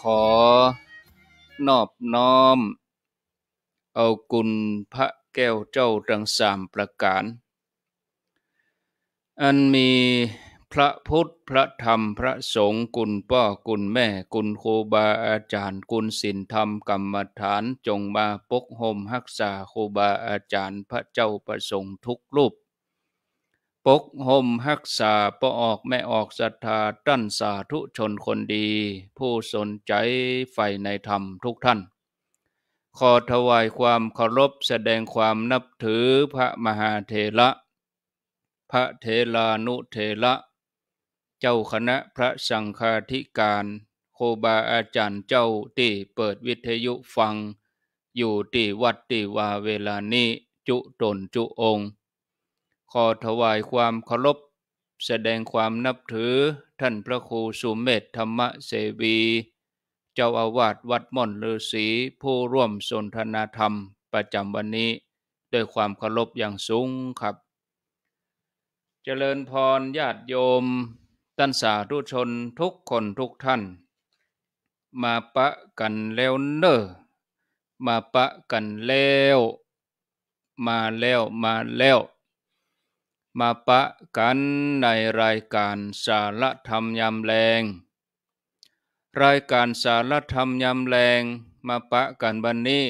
ขอนอบน้อม เอากุลพระแก้วเจ้าทั้งสามประการ อันมีพระพุทธพระธรรมพระสงฆ์กุลพ่อกุลแม่กุลครูบาอาจารย์กุลศีลธรรมกรรมฐานจงมาปกห่มรักษาครูบาอาจารย์พระเจ้าประสงค์ทุกรูป ปกห่มรักษาปออกแม่ออกศรัทธาตั้นสาธุชนคนดี ผู้สนใจใฝ่ในธรรมทุกท่าน ขอถวายความเคารพแสดงความนับถือพระมหาเถระ พระเทลานุเถระ เจ้าคณะพระสังฆาธิการโคบาอาจารย์เจ้าที่เปิดวิทยุฟัง อยู่ที่วัดที่วาเวลานี้จุตนจุองค์ ขอถวายความเคารพแสดงความนับถือท่านพระครูสุเมธธรรมเสวี เจ้าอาวาสวัดม่อนฤาษีผู้ร่วมสนทนาธรรมประจำวันนี้ด้วยความเคารพอย่างสูงครับ เจริญพรญาติโยมท่านสาธุชนทุกคนทุกท่าน มาปะกันแล้วเนอมาปะกันแล้ว มาแล้วมาแล้ว มาปะกันในรายการสารธรรมยำแรงรายการสารธรรมยำแรงมาปะกันวันนี้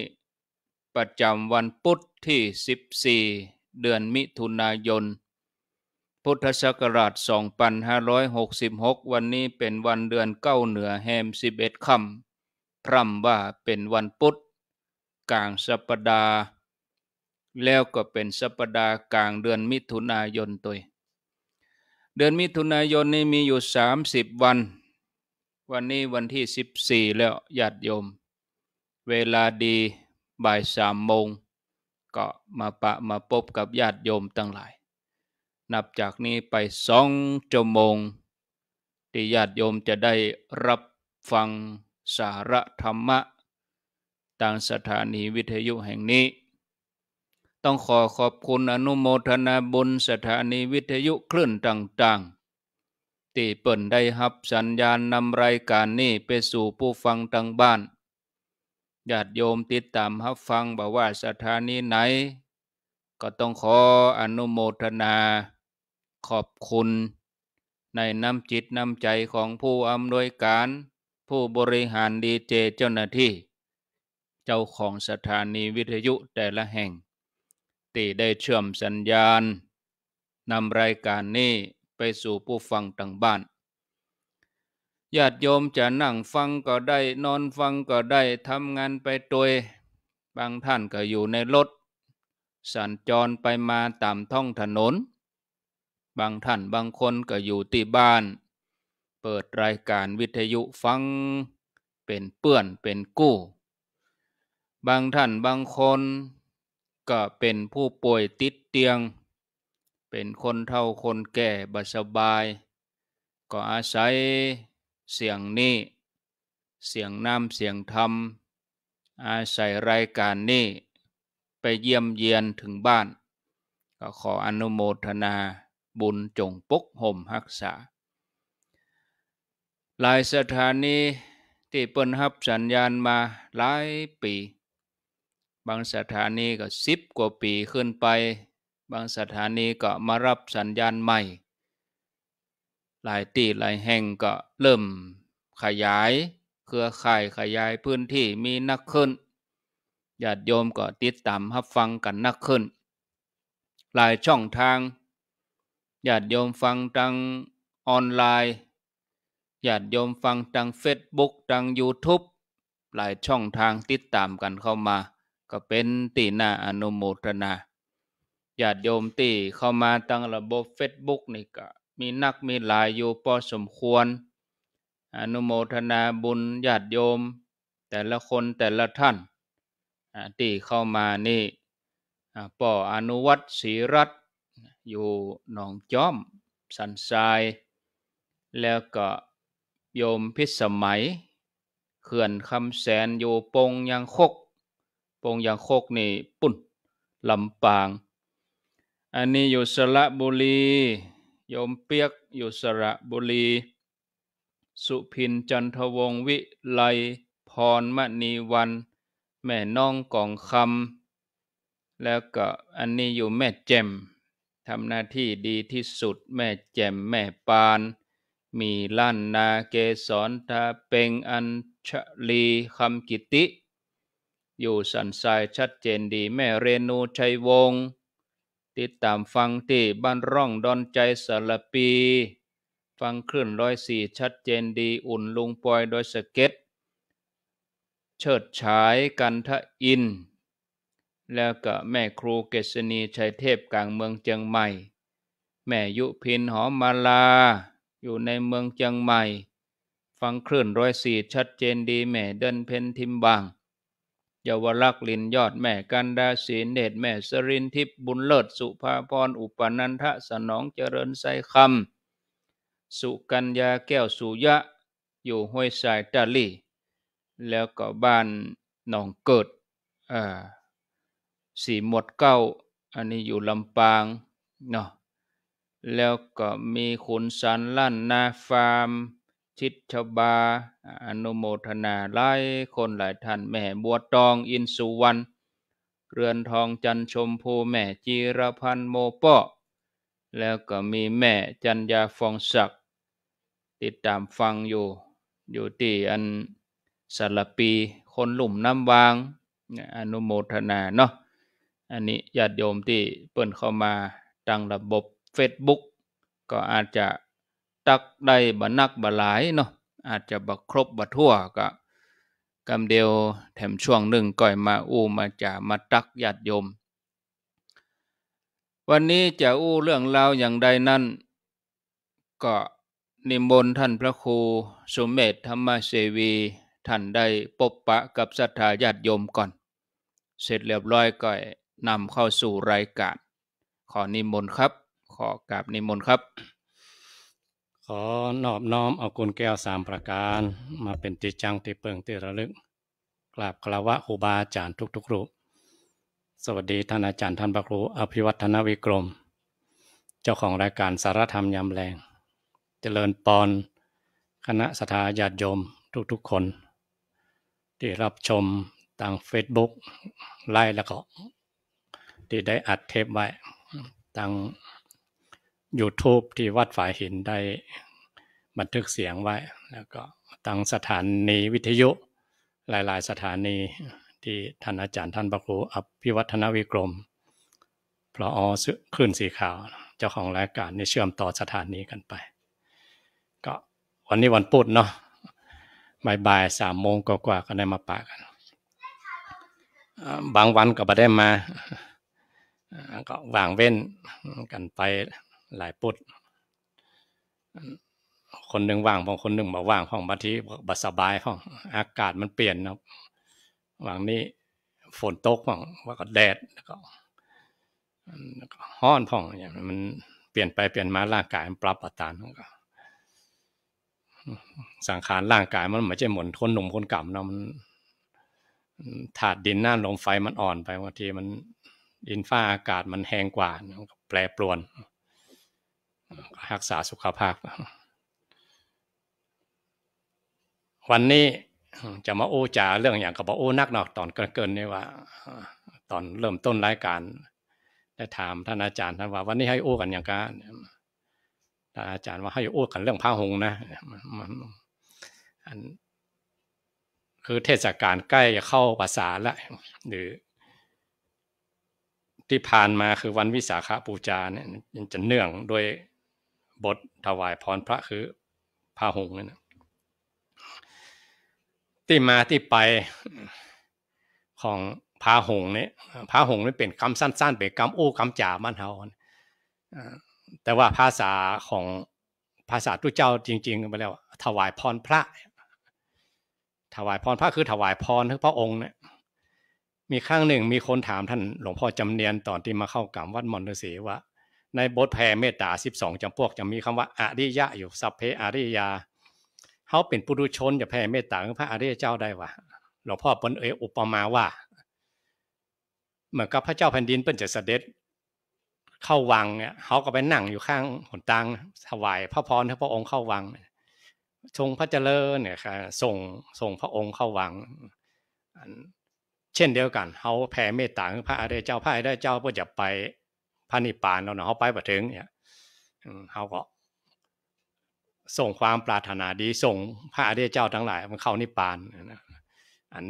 ประจำวันพุธที่ 14 เดือนมิถุนายน พุทธศักราช 2566 วันนี้เป็นวันเดือนเก้าเหนือแฮม 11 ค่ำพร่ำว่าเป็นวันพุธกลางสัปดาห์ แล้วก็เป็นสัปดาห์กลางเดือนมิถุนายนตัวเดือนมิถุนายนนี้มีอยู่สามสิบวัน วันนี้วันที่สิบสี่แล้วญาติโยม เวลาดีบ่ายสามโมงก็มาปะมาพบกับญาติโยมตั้งหลาย นับจากนี้ไปสองชั่วโมง ที่ญาติโยมจะได้รับฟังสาระธรรมะ ทางสถานีวิทยุแห่งนี้ ต้องขอขอบคุณอนุโมทนาบุญสถานีวิทยุคลื่นต่างๆ ที่เปิ่นได้รับสัญญาณนำรายการนี้ไปสู่ผู้ฟังทางบ้านญาติโยมติดตามรับฟังบอกว่าสถานีไหน ก็ต้องขออนุโมทนา ขอบคุณ ในน้ำจิตน้ำใจของผู้อำนวยการ ผู้บริหารดีเจเจ้าหน้าที่ เจ้าของสถานีวิทยุแต่ละแห่ง ที่ได้เชื่อมสัญญาณนำรายการนี้ไปสู่ผู้ฟังต่างบ้านญาติโยมจะนั่งฟังก็ได้นอนฟังก็ได้ทำงานไปโดยบางท่านก็อยู่ในรถ สัญจรไปมาตามท้องถนน บางท่านบางคนก็อยู่ที่บ้าน เปิดรายการวิทยุฟัง เป็นเปื้อนเป็นกู้ บางท่านบางคน ก็เป็นผู้ป่วยติดเตียง เป็นคนเฒ่าคนแก่บัสบาย ก็อาศัยเสียงนี้ เสียงน้ำเสียงธรรม อาศัยรายการนี้ ไปเยี่ยมเยียนถึงบ้าน ก็ขออนุโมทนาบุญจงปกห่มรักษา หลายสถานีที่เปิ้นรับสัญญาณมาหลายปี บางสถานีก็สิบกว่าปีขึ้นไป บางสถานีก็มารับสัญญาณใหม่ หลายตีหลายแห่งก็เริ่มขยาย เครือข่ายขยายพื้นที่มีนักขึ้นญาติโยมก็ติดตามรับฟังกันนักขึ้น หลายช่องทางญาติโยมฟังทางออนไลน์ญาติโยมฟังทางเฟซบุ๊กทางยูทูบหลายช่องทางติดตามกันเข้ามา ก็เป็นตีนาอนุโมทนาญาติโยมตีเข้ามาตั้งระบบเฟซบุ๊กนี่ก็มีนักมีหลายอยู่พอสมควร อนุโมทนาบุญญาติโยม แต่ละคนแต่ละท่านที่เข้ามานี่ป่ออนุวัตศรีรัตอยู่หนองจอม สันทราย แล้วก็โยมพิสมัย เขื่อนคำแสนอยู่ปงยังคก ปงยางโคกนี่ปุ่นลำปาง อันนี้อยู่สระบุรีโยมเปียกอยู่สระบุรี สุพินจันทวงวิไลพรมณีวัน แม่น้องกองคำแล้วก็อันนี้อยู่แม่แจ่มทำหน้าที่ดีที่สุดแม่แจ่มแม่ปาน มีล้านนาเกสรทาเปงอัญชลีคำกิติ อยู่สันทรายชัดเจนดีแม่เรนูชัยวงศ์ติดตามฟังที่บ้านร่องดอนใจสารปี ฟังคลื่นร้อยสี่ชัดเจนดีอุ่นลุงปอยโดยสเก็ต เชิดฉายกันทะอิน แล้วก็แม่ครูเกษณีชัยเทพกลางเมืองเจียงใหม่ แม่ยุพินหอมมาลา อยู่ในเมืองเจียงใหม่ ฟังคลื่นร้อยสี่ชัดเจนดีแม่เดินเพนทิมบาง เยาวลักษ์ลินยอดแม่กันดาศีเนตแม่สรินทิพบุญเลิศสุภาพรอุปนันทะสนองเจริญไซคำสุกัญญาแก้วสุยะ อยู่ห้วยสายตาลีแล้วก็บ้านหนองเกิดอ่าสีหมดเก้าอันนี้อยู่ลำปางเนาะแล้วก็มีขุนสันลั่นนาฟาร์ม ชิดชบา อนุโมทนาหลายคนหลายท่านแม่บัวตองอินสุวรรณเรือนทองจันชมพูแม่จีรพันโมปอแล้วก็มีแม่จันยาฟองศักดิ์ติดตามฟังอยู่ อยู่ที่อันสารปีคนหลุ่มน้ำวางอนุโมทนาเนาะอันนี้ญาติโยมที่เปิ่นเข้ามาตั้งระบบ Facebook ก็อาจจะ ตักได้บนักบหลายเนาะอาจจะบักครบบทั่วก็กำเดียวแถมช่วงหนึ่งก่อยมาอู้มาจะมาตักญาติโยม วันนี้จะอู้เรื่องราวอย่างใดนั้นก็นิมนต์ท่านพระครูสมเด็จธรรมเสวีท่านได้ปบปะกับศรัทธาญาติโยมก่อน เสร็จเรียบร้อยก็นำเข้าสู่รายการ ขอนิมนต์ครับ ขอกราบนิมนต์ครับ ขอนอบน้อมเอากุลแก้วสามประการ มาเป็นติจังติเปิงติระลึก กราบคารวะครูบาอาจารย์ทุกๆรูปสวัสดีท่านอาจารย์ท่านพระครูอภิวัฒนวิกรม เจ้าของรายการสารธรรมยำแรง เจริญปอนคณะสถาญาติโยมทุกๆคน ที่รับชมทางเฟซบุ๊กไล่แล้วก็ที่ได้อัดเทปไว้ทาง YouTube ที่วัดฝายหินได้บันทึกเสียงไว้ แล้วก็ตั้งสถานีวิทยุหลายๆ สถานีที่ท่านอาจารย์ท่านพระครูอภิวัฒนวิกรมพระอขึ้นสีขาว เจ้าของรายการในเชื่อมต่อสถานีกันไป ก็วันนี้วันพุธเนาะบ่ายบ่ายสามโมงกว่าก็ได้มาปากัน บางวันก็ไม่ได้มาก็วางเว้นกันไป หลายปุดคนหนึ่งว่างบางคนหนึ่งมาว่างของบางทีบัสบายของอากาศมันเปลี่ยนนะว่างนี้ฝนตกของว่าก็แดดแล้วก็ห้อนพ่องอย่างมันเปลี่ยนไปเปลี่ยนมาร่างกายมันปรับปตานก็สังขารร่างกายมันไม่ใช่เหมือนคนหนุ่มคนก่ำเนาะมันถาดดินน้าลมไฟมันอ่อนไปบางทีมันดินฟ้าอากาศมันแห้งกว่าแปรปรวน รักษาสุขภาพ วันนี้จะมาโอ้จ่าเรื่องอย่างกับโอ้นักหนอกตอนเกินๆนี่ว่า ตอนเริ่มต้นรายการได้ถามท่านอาจารย์ท่านว่า วันนี้ให้โอ้กันอย่างกันท่านอาจารย์ว่าให้โอ้กันเรื่องพระหงนะอันคือเทศกาลใกล้เข้าภาษาละหรือ ที่ผ่านมาคือวันวิสาขบูชาเนี่ยจะเนื่องโดย บทถวายพรพระคือพาหงนั่นที่มาที่ไปของพาหงนี่พาหงนี่เป็นคำสั้น ๆ เป็นคำอู้คำจ่ามันเฮาแต่ว่าภาษาของภาษาตุเจ้าจริงๆไปแล้ว ถวายพรพระ ถวายพรพระคือถวายพรให้พระองค์เนี่ยมีครั้งหนึ่งมีคนถามท่านหลวงพ่อจำเนียนตอนที่มาเข้ากรรมวัดมอนเตสีว่า ในบทแผ่เมตตาสิบสองจำพวกจะมีคำว่าอริยะอยู่สัพเพอริยาเขาเป็นปุถุชนจะแผ่เมตตาพระอริยเจ้าได้วะหลวงพ่อปนเออุปมาว่า เหมือนกับพระเจ้าแผ่นดินเปิ้นจะเสด็จ เข้าวังเนี่ยเขาก็ไปนั่งอยู่ข้างหนตังถวายพระพรให้พระองค์เข้าวังทรงพระเจริญเนี่ยค่ะส่งส่งพระองค์เข้าวัง เช่นเดียวกันเขาแผ่เมตตาพระอริยเจ้าพระอริยเจ้าเพื่อจะไป พระนิพพานแล้วเนาะเขาไปบ่ถึงเนี่ยเขาก็ ส่งความปรารถนาดี ส่งพระอริยเจ้าทั้งหลาย มันเข้านิพพานอัน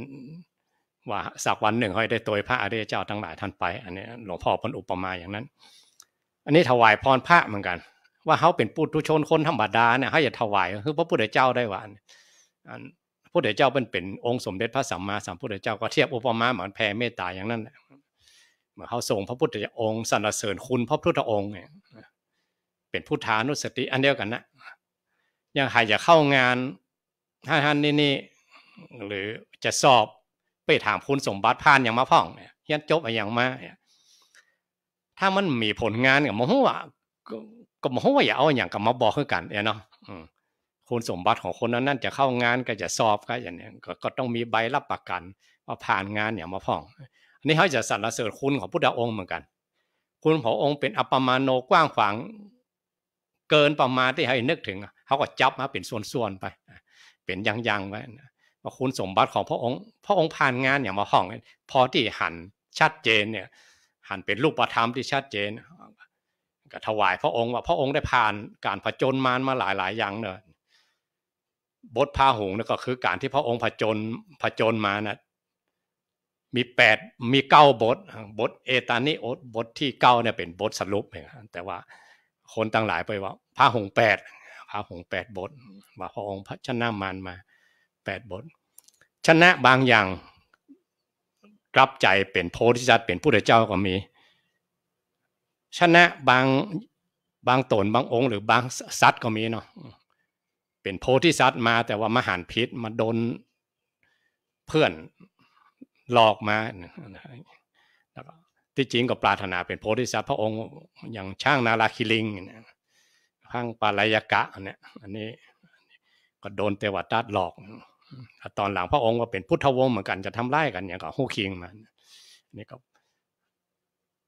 ว่าสักวันหนึ่งเขาได้ตัวพระอริยเจ้าทั้งหลายท่านไป อันนี้หลวงพ่อพันอุปมาอย่างนั้น อันนี้ถวายพรพระเหมือนกัน ว่าเขาเป็นปุถุชนคนธรรมดาเนี่ยเขาจะถวายคือพระพุทธเจ้าได้ว่าอันพระพุทธเจ้าเป็นเป็นองค์สมเด็จพระสัมมาสัมพุทธเจ้าก็เทียบอุปมาเหมือนแผ่เมตตาอย่างนั้นเหมือน เขาส่งพระพุทธองค์สรรเสริญคุณพระพุทธองค์เนี่ยเป็นพุทธานุสติอันเดียวกันนะยังใครจะเข้างานท่านนี่นี่หรือจะสอบไปถามคุณสมบัติผ่านอย่างมาพ่องเฮียนจบอย่างมาถ้ามันมีผลงานกับมโหว่าก็มโหว่าอย่าเอาอย่างกับมาบอกคือกันเนาะคุณสมบัติของคนนั้นนั่นจะเข้างานก็จะสอบก็อย่างนี้ก็ต้องมีใบรับประกันว่าผ่านงานอย่างมาพ่อง อันนี้เขาจะสรรเสริญคุณของพุทธองค์เหมือนกัน คุณขององค์เป็นอัปมาโนกว้างขวางเกินประมาณที่ให้นึกถึงเขาก็จับมาเป็นส่วนๆไป เป็นยังๆไว้ว่าคุณสมบัติของพระองค์ พระองค์ผ่านงานอย่างมาห้อง พอที่หันชัดเจนเนี่ยหันเป็นรูปธรรมที่ชัดเจนก็ถวายพระองค์ว่าพระองค์ได้ผ่านการผจญมารมาหลายๆอย่างเนอะบทพาหงนี่ก็คือการที่พระองค์ผจญผจญมานะ มีแปดมีเก้าบท บทเอตานิโอบทที่เก้าเนี่ยเป็นบทสรุปเองแต่ว่าคนต่างหลายไปว่าพระหงแปดพระหงแปดบทว่าพระองค์พระชนะมารมาแปดบท ชนะบางอย่างรับใจเป็นโพธิสัตว์เป็นผู้เจ้าก็มี ชนะบางบางตนบางองค์ หรือบางสัตว์ก็มีเนาะเป็นโพธิสัตว์มาแต่ว่ามหันพิษมาโดนเพื่อน หลอกมาแล้วก็ที่จริงก็ปรารถนาเป็นโพธิสัตว์พระองค์อย่างช่างนาราคิลิงพังปาลายกะเนี่ยอันนี้ก็โดนเทวตัดหลอกตอนหลังพระองค์ก็เป็นพุทธวงศ์เหมือนกันจะทำไล่กันอย่างกับฮู้คิงมานี่ก็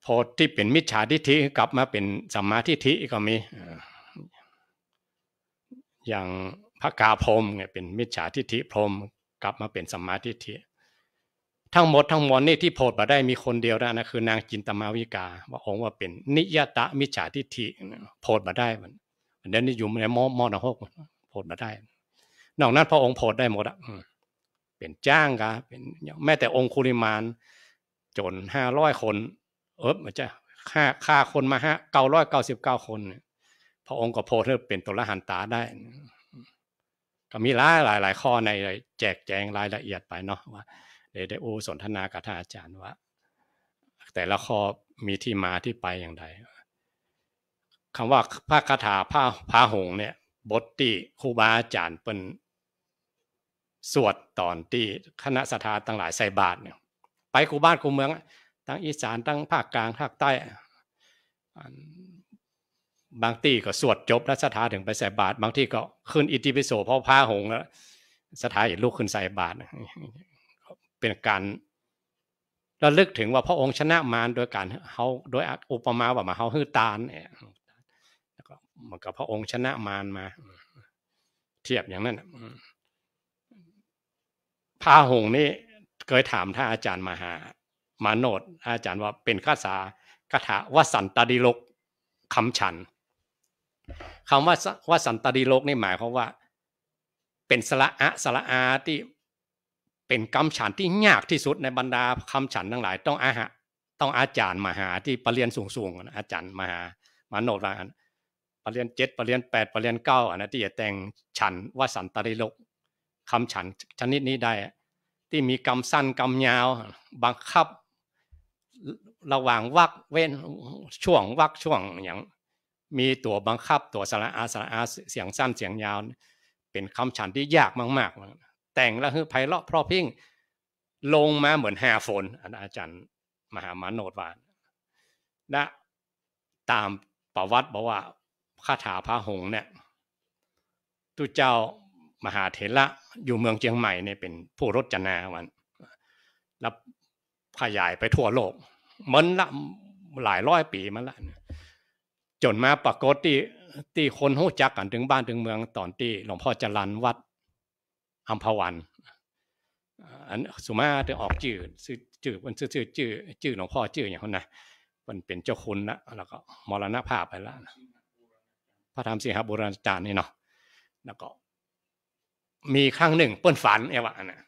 พอที่เป็นมิจฉาทิฏฐิกลับมาเป็นสัมมาทิฏฐิก็มีอย่างพระกาพรมเนี่ยเป็นมิจฉาทิฏฐิพรมกลับมาเป็นสัมมาทิฏฐิ ทั้งหมดทั้งมวลนี่ที่โพดมาได้มีคนเดียวนะคือนางจินตมาวิกาว่าองค์ว่าเป็นนิยตะมิจฉาทิฏฐิโพดมาได้มันอันนี้อยู่ในมอมอนหกโพดมาได้ นอกนั้นพระองค์โพดได้หมดอะเป็นจ้างกะเป็นแม้แต่องคุริมานจนห้าร้อยคน เออมันจะฆ่าฆ่าคนมาฮะเก้าร้อยเก้าสิบเก้าคนพระองค์ก็โพดเป็นตัวละหันตาได้ก็มีหลายหลายหลายข้อในแจกแจงรายละเอียดไปเนาะว่า ได้ได้โอสนทนากับท่านอาจารย์ว่า แต่ละข้อมีที่มาที่ไปอย่างไรคำว่าพระคาถาพระพาหงเนี่ยบทที่ครูบาอาจารย์เป็นสวดตอนที่คณะสัตยาตั้งหลายใส่บาตรเนี่ยไปกูบ้านกูเมืองทั้งอีสานทั้งภาคกลางภาคใต้บางที่ก็สวดจบแล้วสถาถึงไปใส่บาตรบางที่ก็ขึ้นอิติปิโสเพราะพาหงแล้วสถาอย่ลุกขึ้นใส่บาตร เป็นการระลึกถึงว่าพระองค์ชนะมารโดยการเขาโดยอุปมาว่ามาเขาฮือตาลเนี่ยแล้วก็มันกับพระองค์ชนะมารมา เทียบอย่างนั้นพาหงนี่เคยถามท่านอาจารย์มหา มาโนดอาจารย์ว่าเป็นคาถาคาถาวสันตดิโลกคำฉันคำว่าวสันตดิโลกนี่หมายความว่า เป็นสระอะสระอาที่ เป็นคำฉันที่ยากที่สุดในบรรดาคำฉันทั้งหลาย ต้องอาหะต้องอาจารย์มหาที่ปรริญญาสูงๆอาจารย์มหามาโนราปรริญญาเจ็ดปรริญญาแปดปรริญญาเก้าอันนั้นที่จะแต่งฉันว่าสันตริโลกคำฉันชนิดนี้ได้ที่มีกำสั้นกำยาวบังคับระหว่างวักเว้นช่วงวักช่วงอย่างมีตัวบังคับตัวสระอาสระอาเสียงสั้นเสียงยาว เป็นคำฉันที่ยากมากๆ แต่งแล้วคือไพเราะเพราะพิ้งลงมาเหมือนแฮฝนอาจารย์มหามาโนดวานนะตามประวัติบอกว่าคาถาพระหงเนี่ยตุเจ้ามหาเถระอยู่เมืองเชียงใหม่เนี่ยเป็นผู้รจนาวันแล้วขยายไปทั่วโลกมันละหลายร้อยปีมาละจนมาปรากฏที่ตีคนหู้จักกันถึงบ้านถึงเมืองตอนตีหลวงพ่อจรันวัด อัมพวันอันสุมาจะออกจื่อชื่อจื่อมันชื่อจื่อจื่อหลวงพ่อจื่อย่างนั้นนะมันเป็นเจ้าคุณนะแล้วก็มรณภาพไปแล้วพระธรรมสีหบุราจารย์นี่เนาะแล้วก็ มีครั้งหนึ่งเปิ้นฝันเอวะนะ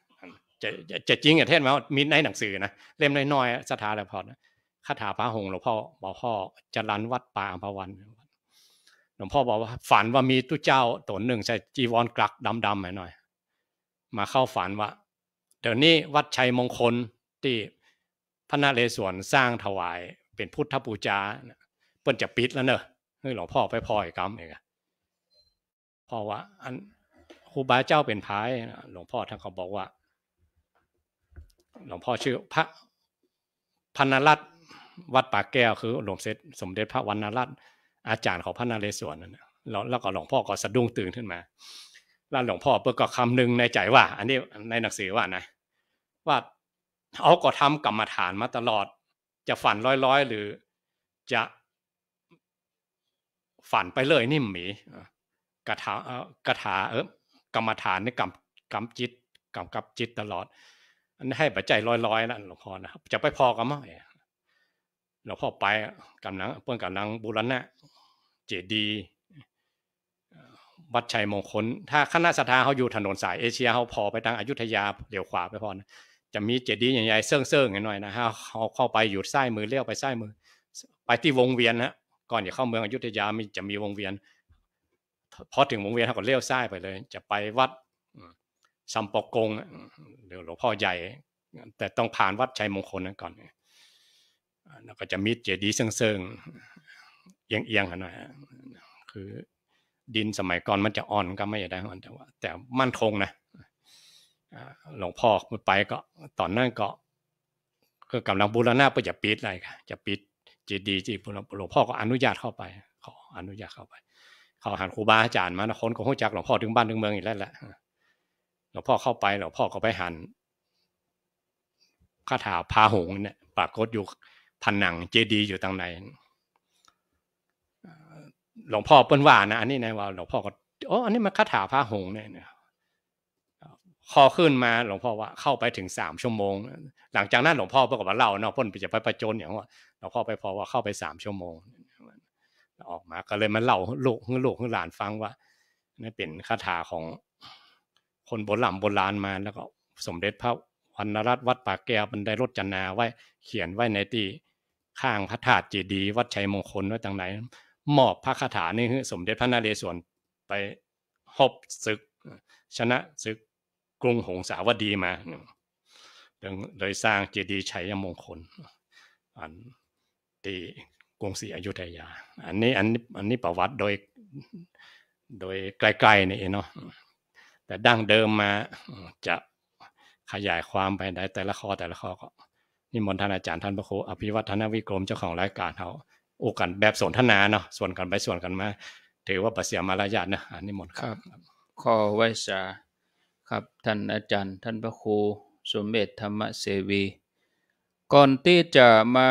จะจะจริงอะเทศมามีในหนังสือนะเล่มน้อยๆสถาแล้วพอนะคาถาพระหงหลวงพ่อบอกพ่อจรันวัดป่าอัมพวันหลวงพ่อบอกว่าฝันว่ามีตู้เจ้าตนหนึ่งใส่จีวรกลักดำๆหน่อย มาเข้าฝันว่า เดี๋ยวนี้วัดชัยมงคลที่พระนเรศวรสร้างถวายเป็นพุทธปูจาเปิ้นจะปิดแล้วเนอะให้หลวงพ่อไปพ่อยกรรมเองเพราะว่าอันครูบาเจ้าเป็นพายหลวงพ่อท่านเขาบอกว่า หลวงพ่อชื่อพระพันรัตวัดปากแก้วคือหลวงเสด็จสมเด็จพระวรรณรัตน์อาจารย์ของพระนเรศวรนั่นแล้วก็หลวงพ่อก็สะดุ้งตื่นขึ้นมา แล้วหลวงพ่อเปิดก็คำหนึ่งในใจว่า อันนี้ในหนังสือว่านะว่าเอาก็ทำกรรมฐานมาตลอด จะฝันร้อยๆ หรือจะฝันไปเลยนิ่มหมีกระถากระถาเออกรรมฐานนี่กำกำจิตกำกับจิตตลอด อันนี้ให้ปัจจัยร้อยๆนะหลวงพ่อนะจะไปพอกันมั้งหลวงพ่อไปกำลังเพื่อนกำลังบูรณะเจดี วัดชัยมงคล ถ้าคณะสัทธาเขาอยู่ถนนสายเอเชียเขาพอไปทางอยุธยาเลี้ยวขวาไปพอนะจะมีเจดีย์ใหญ่ๆเสื่งๆหน่อยนะฮะเขาเข้าไปอยู่ซ้ายมือเลี้ยวไปซ้ายมือ ไปที่วงเวียนนะก่อนจะเข้าเมืองอยุธยามีจะมีวงเวียนพอถึงวงเวียนเขาก็เลี้ยวซ้ายไปเลย จะไปวัดซัมปอกงหรือหลวงพ่อใหญ่ แต่ต้องผ่านวัดชัยมงคลนั้นก่อนแล้วก็จะมีเจดีย์เซิงๆเอียงๆหน่อยคือ ดินสมัยก่อนมันจะอ่อนก็ไม่ได้อ่อนแต่ว่า แต่มั่นคงนะหลวงพ่อไปก็ตอนนั้นก็ก็กำลังบูรณะไปจะปิดอะไรจะปิดเจดีย์ที่หลวงพ่อก็อนุญาตเข้าไปขออนุญาตเข้าไปเขาหันครูบาอาจารย์มานะคนก็หู้จักหลวงพ่อถึงบ้านถึงเมืองอีกแล้วแหละหลวงพ่อเข้าไปหลวงพ่อก็ไปหันคาถาพาหงเนี่ยปรากฏอยู่ผนังเจดีย์อยู่ตรงไหน หลวงพ่อเปิ้นว่านะอันนี้นะว่าหลวงพ่อก็โอ้อันนี้มันคาถาพระหงเนี่ยคอขึ้นมาหลวงพ่อว่าเข้าไปถึงสามชั่วโมง หลังจากนั้นหลวงพ่อประกอบว่าเล่าเนาะพ่นไปจะไปประจนอย่างว่าหลวงพ่อไปพอว่าเข้าไปสามชั่วโมงออกมาก็เลยมาเล่าลูกลูกหลานฟังว่านี่เป็นคาถาของคนโบราณโบราณมาแล้วก็สมเด็จพระวรรณรัตน์วัดป่าแก้วบันไดรถจันนาไว้เขียนไว้ในตีข้างพระธาตุเจดีย์วัดชัยมงคลไว้ตรงไหน มอบพระคาถานี่คือสมเด็จพระนเรศวรไปหบศึก ชนะศึกกรุงหงสาวดีมาเลยสร้างเจดีย์ชัยมงคล อันตีกรุงศรีอยุธยา อันนี้อันนี้อันนี้ประวัติโดยโดยไกลๆนี่เนาะแต่ดั้งเดิมมาจะขยายความไปได้แต่ละข้อแต่ละข้อก็นิมนต์ท่านอาจารย์ท่านพระครูอภิวัฒนวิกรมเจ้าของรายการเขา โอกันแบบสนทนาเนาะส่วนกันไปส่วนกันมาถือว่าประเสียมารยาทนะอันนี้หมดครับ ข้อไว้สาครับท่านอาจารย์ ท่านพระครูสมเด็จธรรมเสวี ก่อนที่จะมา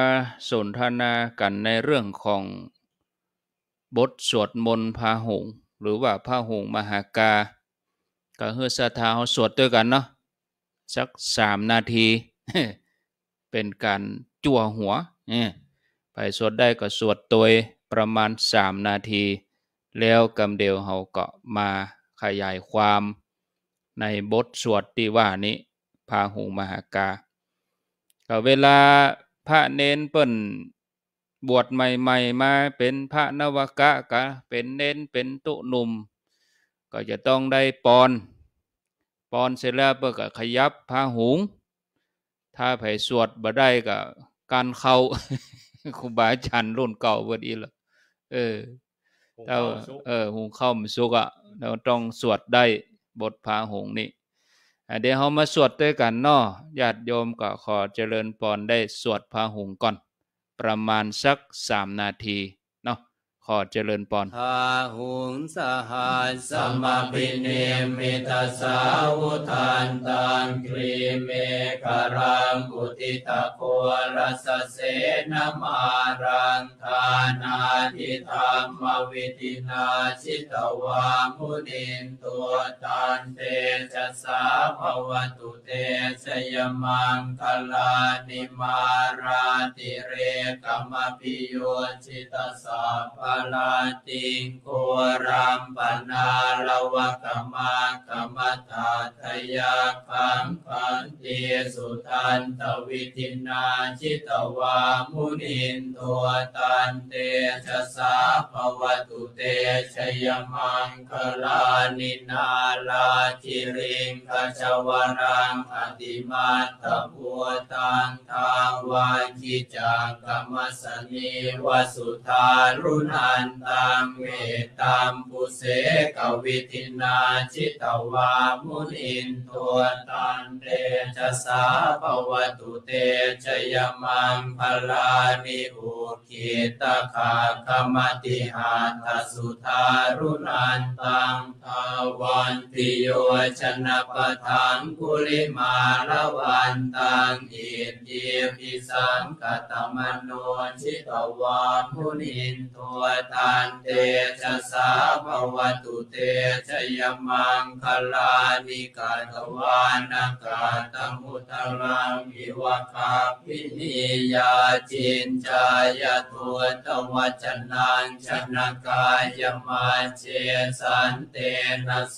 สนทนากันในเรื่องของบทสวดมนต์พาหง หรือว่าพาหงมหากาก็เฮือสถาเขาสวดด้วยกันเนาะสักสามนาที เป็นการจั่วหัวเนี่ย ไปสวดได้ก็สวดตัวประมาณสามนาที แล้วกำเดียวเขาก็มาขยายความ ในบทสวดที่ว่านี้พาหูมหากาก็เวลาพระเน้นเปิ้นบวชใหม่ๆ มาเป็นพระนวกะกะ เป็นเน้นเป็นตุหนุ่ม ก็จะต้องได้ปอน ปอนเสร็จแล้วเพื่อก็ขยับพาหุง ถ้าไผสวดบ่ได้ก็การเข้า ครูบาอาจารย์รุ่นเก่าเบิดอีละเออเราเออหุงข้าวมสุกอะเราต้องสวดได้บทพาหงนี่เดี๋ยวเรามาสวดด้วยกันเนาะญาติโยมก็ขอเจริญพรได้สวดพาหงก่อน ประมาณสักสามนาทีเนาะ ขอเจริญปอนพาหุงสหัสสมาปิเนมิตาสาวุทานตังครีเมกรังกุติตะโครัสเสนมารังทานาทิธรรมวิตินาชิตวามุนินตัวตันเตจะสาภวตุเตชยมังคลานิมาราติเรกมปิโยชิตสาภลาติงโกรัมปนาลวะกมากมตาทยาคังคันเตสุทันตวิทินาชิตวามุนินตัวตันเตชะสาภวตุเตชยมังคลานินาลาจิริงคชวรังอติมาตพัวตังทาวาจิจากกรรมสนีวสุธารุนันตังเวตัมปุเสกวิทินาจิตวามุนินตัวตันเตชะสาภวตุเตชยมังพลานิอุคิตคาคมติหาทสุธารุนันตังทาวันติโยชนะปทังกุลิมาลวันตังอิเดียพิสังกตมโนชิตวามุนินตัวตันเตชะสาภวตุเตชยมังคลานิกาตวานากาตมุตรังวิวะคาพินิยาจินจายตัวตวัจนังชนะกายมาเจสันเตนะโส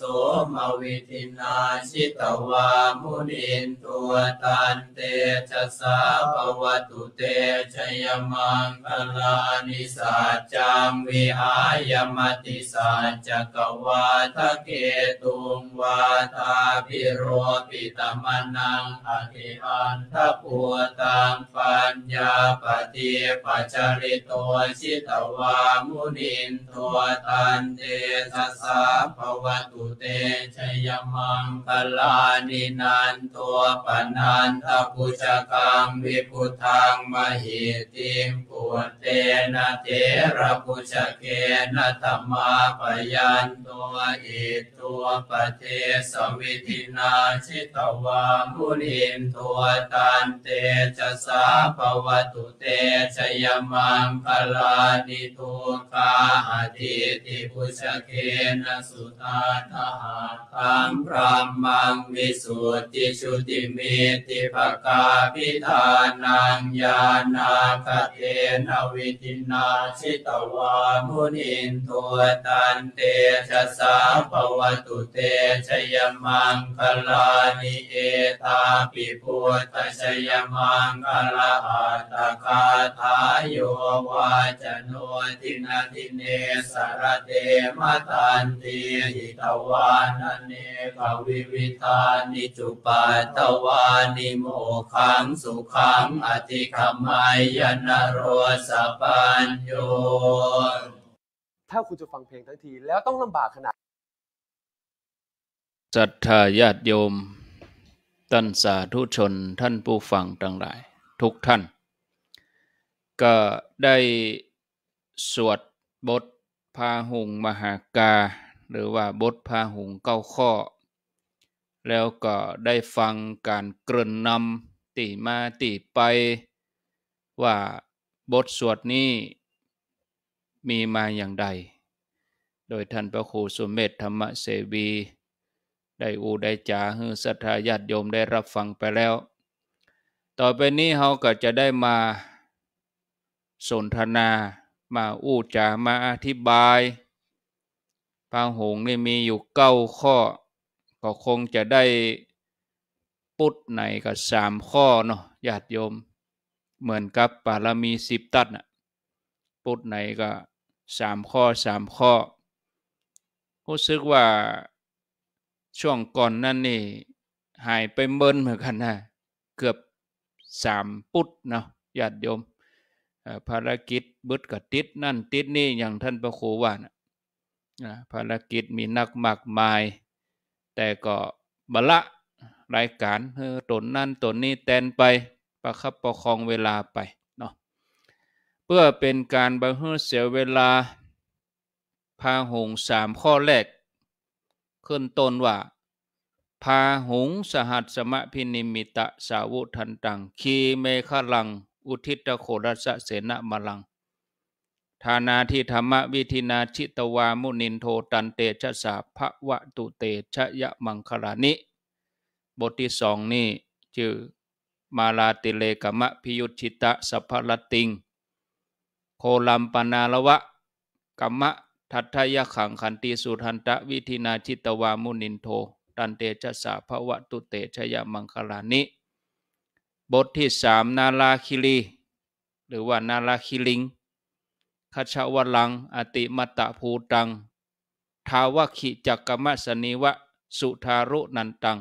มวิทินาชิตวามุนินตัวตันเตชะสาภวตุเตชยมังคลานิสัจจังวิหายมติสัจกวาทะเกตุงวาทาพิโรปิตมนังอธิอันทปัวตังปัญญาปฏิปัจริโตชิตวามุนินตัวตันเตสสาภวตุเตชยมังคลานินันตัวปนันทปุจกังวิพุทังมหิติมปุเตนะเทระปุจเกนะธรรมาปยันตัวอิตัวปเทสวิทินาชิตวามุนินตัวตันเตจะสาภวตุเตชยมังคลานิทุกาอธิติปุชเกนะสุตาทหาคังพระมังวิสุทธิชุติเมติภกาพิธานังญาณาคเทนวิทินาชิตวามุนินตัวตันเตชะสาภวตุเตชยมังคลานิเอตาปิพุทธชยมังคลาอัตคาทายโยวาจโนทินาทิเนสารเตมตันติหิตวานเนกวิวิธานิจุปัตวานิโมขังสุขังอธิคมายนโรสปัญโยถ้าคุณจะฟังเพลงทั้งที แล้วต้องลำบากขนาดศรัทธาญาติโยมท่านสาธุชนท่านผู้ฟังทั้งหลาย ทุกท่าน ก็ได้สวดบทพาหุงมหากา หรือว่าบทพาหุงเก้าข้อ แล้วก็ได้ฟังการเกริ่นนำตีมาตีไป ว่าบทสวดนี้ มีมาอย่างใด โดยท่านพระครูสุเมธธรรมเสวี ได้อูได้จาฮือศรัทธาญาติโยมได้รับฟังไปแล้ว ต่อไปนี้เราก็จะได้มาสนทนา มาอู้จามาอธิบายพระหงนี่มีอยู่เก้าข้อ ก็คงจะได้ปุดไหนกับสามข้อเนาะญาติโยม เหมือนกับปารมีสิบตัดนะปุดไหนก็ สามข้อสามข้อ รู้สึกว่าช่วงก่อนนั่นนี่หายไปเมินเหมือนกันนะเกือบสามปุดเนาะญาติโยมภารกิจบึดกับติดนั่นติดนี่อย่างท่านพระครูว่านะภารกิจมีนักมากมาย แต่ก็บละรายการเออตนนั่นตนนี้แตนไปประคับประคองเวลาไป เพื่อเป็นการบรรเทาเสียเวลา พาหงสามข้อแรก ขึ้นต้นว่า พาหงสหัสสมะพินิมิตะสาวุทันตัง คีเมฆลัง อุทิตโครัสเสนะมลังทานาทิธรรมวิธินาชิตวามุนินโทตันเตชะสาภวะตุเตชะยะมังคลานิ บทที่สองนี่ชื่อมาลาติเลกมะพิยุชิตะสัพพลติง ลัมปนาละวะกัมมะทัตทยขังขันติสุทันตะวิธินาชิตวามุนินโทตันเตชะสาภวะตุเตชยมังคลานิ บทที่สามนาลาคิลี หรือว่านาลาคิลิงคัชวลัง อติมตตะภูตัง ทาวขิจักกมะสนิวะ สุทารุนันตัง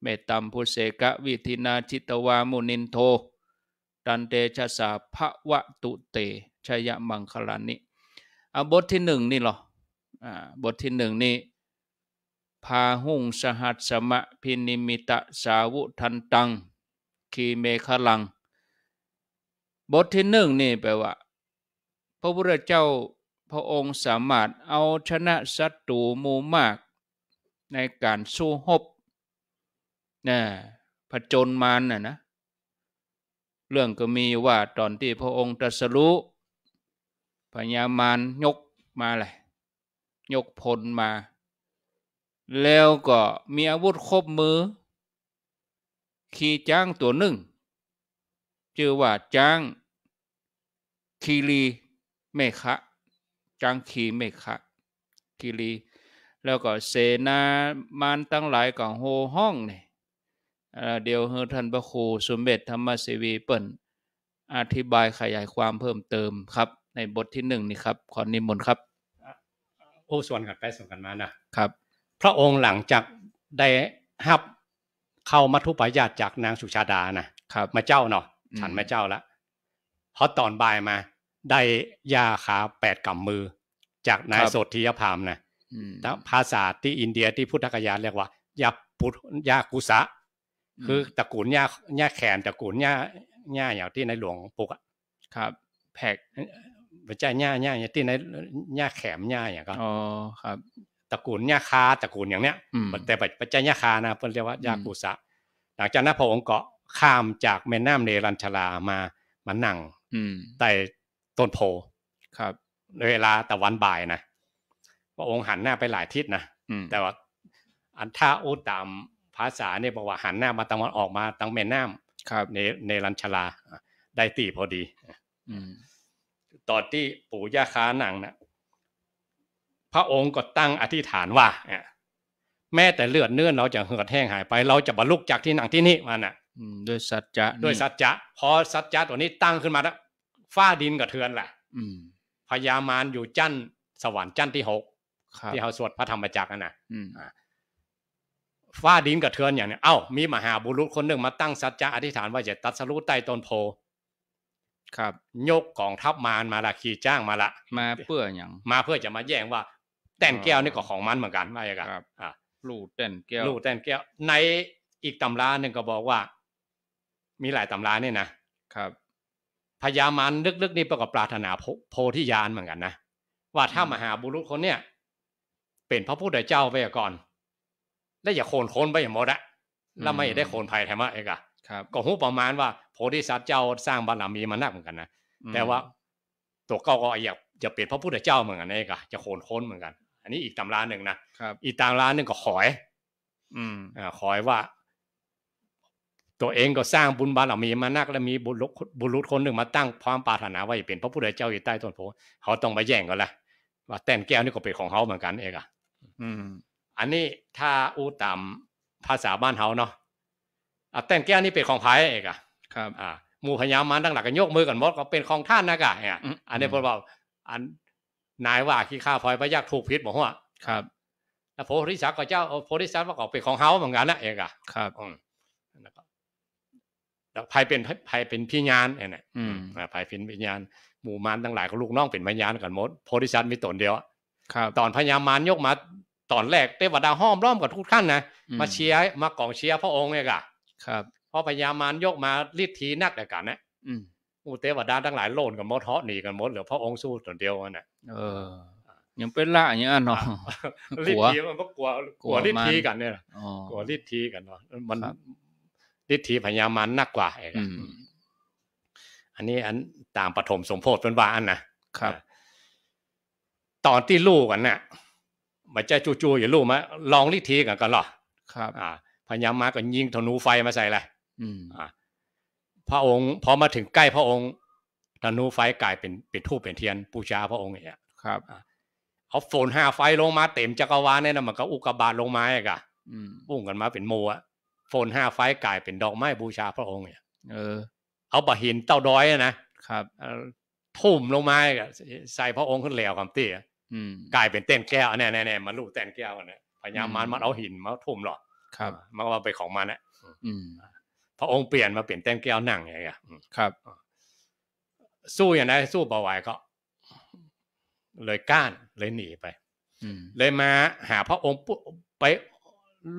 เมตตัมพุเสกะวิธินาชิตวามุนินโท ตันเตชะสาภวะตุเต ชยมังคลานิเอาบทที่หนึ่งนี่หรออ่าบทที่หนึ่งนี่พาหุงสหัสมะพินิมิตะสาวุทันตังคีเมฆลัง บทที่หนึ่งนี่แปลว่า พระพุทธเจ้าพระองค์สามารถเอาชนะศัตรูมูมาก ในการสู้รบนะผจญมารน่ะนะ เรื่องก็มีว่าตอนที่พระองค์ตรัสรู้ พญามารยกมาเลยยกพลมา แล้วก็มีอาวุธครบมือ ขี่จ้างตัวหนึ่งชื่อว่าจ้างคีรีเมฆะจ้างขีเมฆะคีรี แล้วก็เสนามารตั้งหลายก็โหห้องเนี่ยเดี๋ยวเฮท่านพระครูสมเด็จธรรมเสวีเปิ่นอธิบายขยายความเพิ่มเติมครับ ในบทที่หนึ่งนี่ครับ ขอนิมนต์ครับ โอ้ส่วนกันไปส่วนกันมานะครับ พระองค์หลังจากได้ฮับเข้ามัทุปายาตจากนางสุชาดานะครับ มาเจ้าเนาะอืมฉันมาเจ้าละพอตอนบ่ายมา ได้ยาขาแปดกำมือ จากนายโสธิยพามนะอืมแล้วภาษาที่อินเดียที่พุทธกยาเรียกว่ายาปุตยากุสะคือตระกูลหญ้าหญ้าแขนตระกูลหญ้าหญ้าอย่างที่ในหลวงปลูกอะครับแพก ไม่ใช่หญ้าหญ้าอย่างที่ในหญ้าแขมหญ้าอย่างก็อ๋อครับตระกูลหญ้าคาตระกูลอย่างเนี้ยอืมแต่ปัจจัยหญ้าคานะเพิ่นเรียกว่าหญ้าอืมกุสะหลังจากนั้นพระองค์ก็ข้ามจากแม่น้ำเนรัญชลามามานั่งอืมใต้ต้นโพครับเวลาตะวันบ่ายนะพระองค์หันหน้าไปหลายทิศนะอืมแต่ว่าอันท่าอูตามภาษาเนี่ยบอกว่าหันหน้ามาตะวันออกมาตั้งแม่น้ำครับในในรัญชลาได้ตีพอดีอืม ตอนที่ปู่ย่าค้าหนังนะพระองค์ก็ตั้งอธิษฐานว่าเนี่ยแม้แต่เลือดเนื้อเราจะเหือดแห้งหายไป เราจะบรรลุจากที่หนังที่นี่มันน่ะอืมด้วยสัจจะด้วยนี่สัจจะพอสัจจะตัวนี้ตั้งขึ้นมาแล้วฟ้าดินกระเทือนแหละอืมพญามารอยู่จันทร์สวรรค์จันทร์ที่หกครับที่เขาสวดพระธรรมจักรนั่นนะอืมฟ้าดินกระเทือนอย่างเนี้ยเอ้ามีมหาบุรุษคนหนึ่งมาตั้งสัจจะอธิษฐานว่าจะตัดสรู้ใต้ต้นโพ ครับยกกองทัพมารมาละขี่จ้างมาละ มาเพื่ออย่างมาเพื่อจะมาแย่งว่าแต่นแก้วนี่ก็ของมันเหมือนกันว่าอย่างครับอ่าลู่เต้นแก้วลูกแต่นแก้ว ในอีกตำราหนึ่งก็บอกว่า มีหลายตำราเนี่ยนะครับพญามารลึกๆนี่ประกอบปรารถนาโพโพธิญาณเหมือนกันนะว่าถ้ามหาบุรุษคนเนี้ยเป็นพระพุทธเจ้าไปก่อนแล้วอย่าโคนโคนไปอย่างหมดอะแล้วไม่ได้โคนภัยแถมะเอกอะครับก็หูประมาณว่าโพ ธิสัตว์เจ้าสร้างบารมีมานักเหมือนกันนะอืมแต่ว่าตัวเก้าก็อยากจะเป็นพระพุทธเจ้าเหมือนกันเองอะจะโคนโคนเหมือนกัน อันนี้อีกตำราหนึ่งนะครับอีกตำราหนึ่งก็ขอย อืมอ่าขอยว่า ตัวเองก็สร้างบุญบารมีมานัก และมีบุรุษบุรุษคนหนึ่งมาตั้งความปรารถนาว่าจะเป็นพระพุทธเจ้าอยู่ใต้ต้นโพธิ์เขาต้องมาแย่งกันละว่าแต้นแก้วนี่ก็เป็นของเขาเหมือนกันเองอะอืมอันนี้ถ้าอู้ตามภาษาบ้านเฮาเนาะอะแต้นแก้วนี่เป็นของไผ่เองอะ ครับอ่าหมู่พญามารตั้งหลักกันยกมือกันหมดก็เป็นของท่านนะกะเนี่ยอืมอันนี้เพราะว่าอันนายว่าขี้ข้าพลอยพระยักษ์ถูกพิษบอกว่าครับแล้วโพธิสัตว์ก็เจ้าโพธิสัตว์ว่าก็เป็นของเฮาเหมือนกันนะเองอะครับอืมแล้วก็แล้วภัยเป็นภัยเป็นพี่ญาณเนี่ยนะอืมอ่าภัยเป็นพี่ญาณหมู่มารทั้งหลายก็ลูกน้องเป็นพญานกันหมดโพธิสัตว์มีตนเดียวครับ ตอนพญามารยกมาตอนแรกเทวดาห้อมล้อมกับทุกท่านนะอืมาเชียร์มากองเชียร์พระองค์เนี่ยกะครับ พอพญามารยกมาลิทธีนักแต่กันนะอืมอูเทวดาทั้งหลายโลนกันหมดเทาะหนีกันหมดเหลือพระองค์สู้ตนเดียวนั่นน่ะเออยังเป็นละอย่างนั้นเนาะกลิลัทวธีมันก็กลัวกกลัลัววลิทมันธีกันเนี่ยอ๋อกลัวลิทธีกันเนาะมันครับลิทธีพญามันนักกว่าไอ้อืนะมอันนี้อันตามปฐมสมโพธิเป็นว่าอันนะครับ ตอนที่ลูกกันน่ะมันจะจู่ๆอย่าลูกมาลองลิทธีกันกันเหรอครับ อ่าพญามาก็ยิงธนูไฟมาใส่เลยอืมอ่า พระองค์พอมาถึงใกล้พระองค์ธนูไฟกลายเป็นเป็นทูปเป็นเทียนบูชาพระองค์อย่างเงี้ยครับเอาฝนห้าไฟลงมาเต็มจักรวาลเนี่ยนะมันก็อุกกาบาตลงมาอีกอะอืมปุ้งกันมาเป็นโมอะฝนห้าไฟกลายเป็นดอกไม้บูชาพระองค์เนี่ยเออ เอาบะหินเต้าดอยอะนะครับเอ่อทุ่มลงมาอีกอะใส่พระองค์ขึ้นแล้วคำตี้อะอืมกลายเป็นเต้นแก้วเนี่ยเนี่ยเนี่ยมันลูกเต้นแก้วเนี่ยพญามารอืมมันเอาหินมาทุ่มหรอกครับ มันก็ว่าไปนของมันอะอืม พระองค์เปลี่ยนมาเปลี่ยนเต้นแก้วนั่งอย่างเงี้ยอืมครับ สู้อย่างไรสู้เบาไหวก็ เลยก้านเลยหนีไปอืมเลยมาหาพระองค์ปุ๊บไป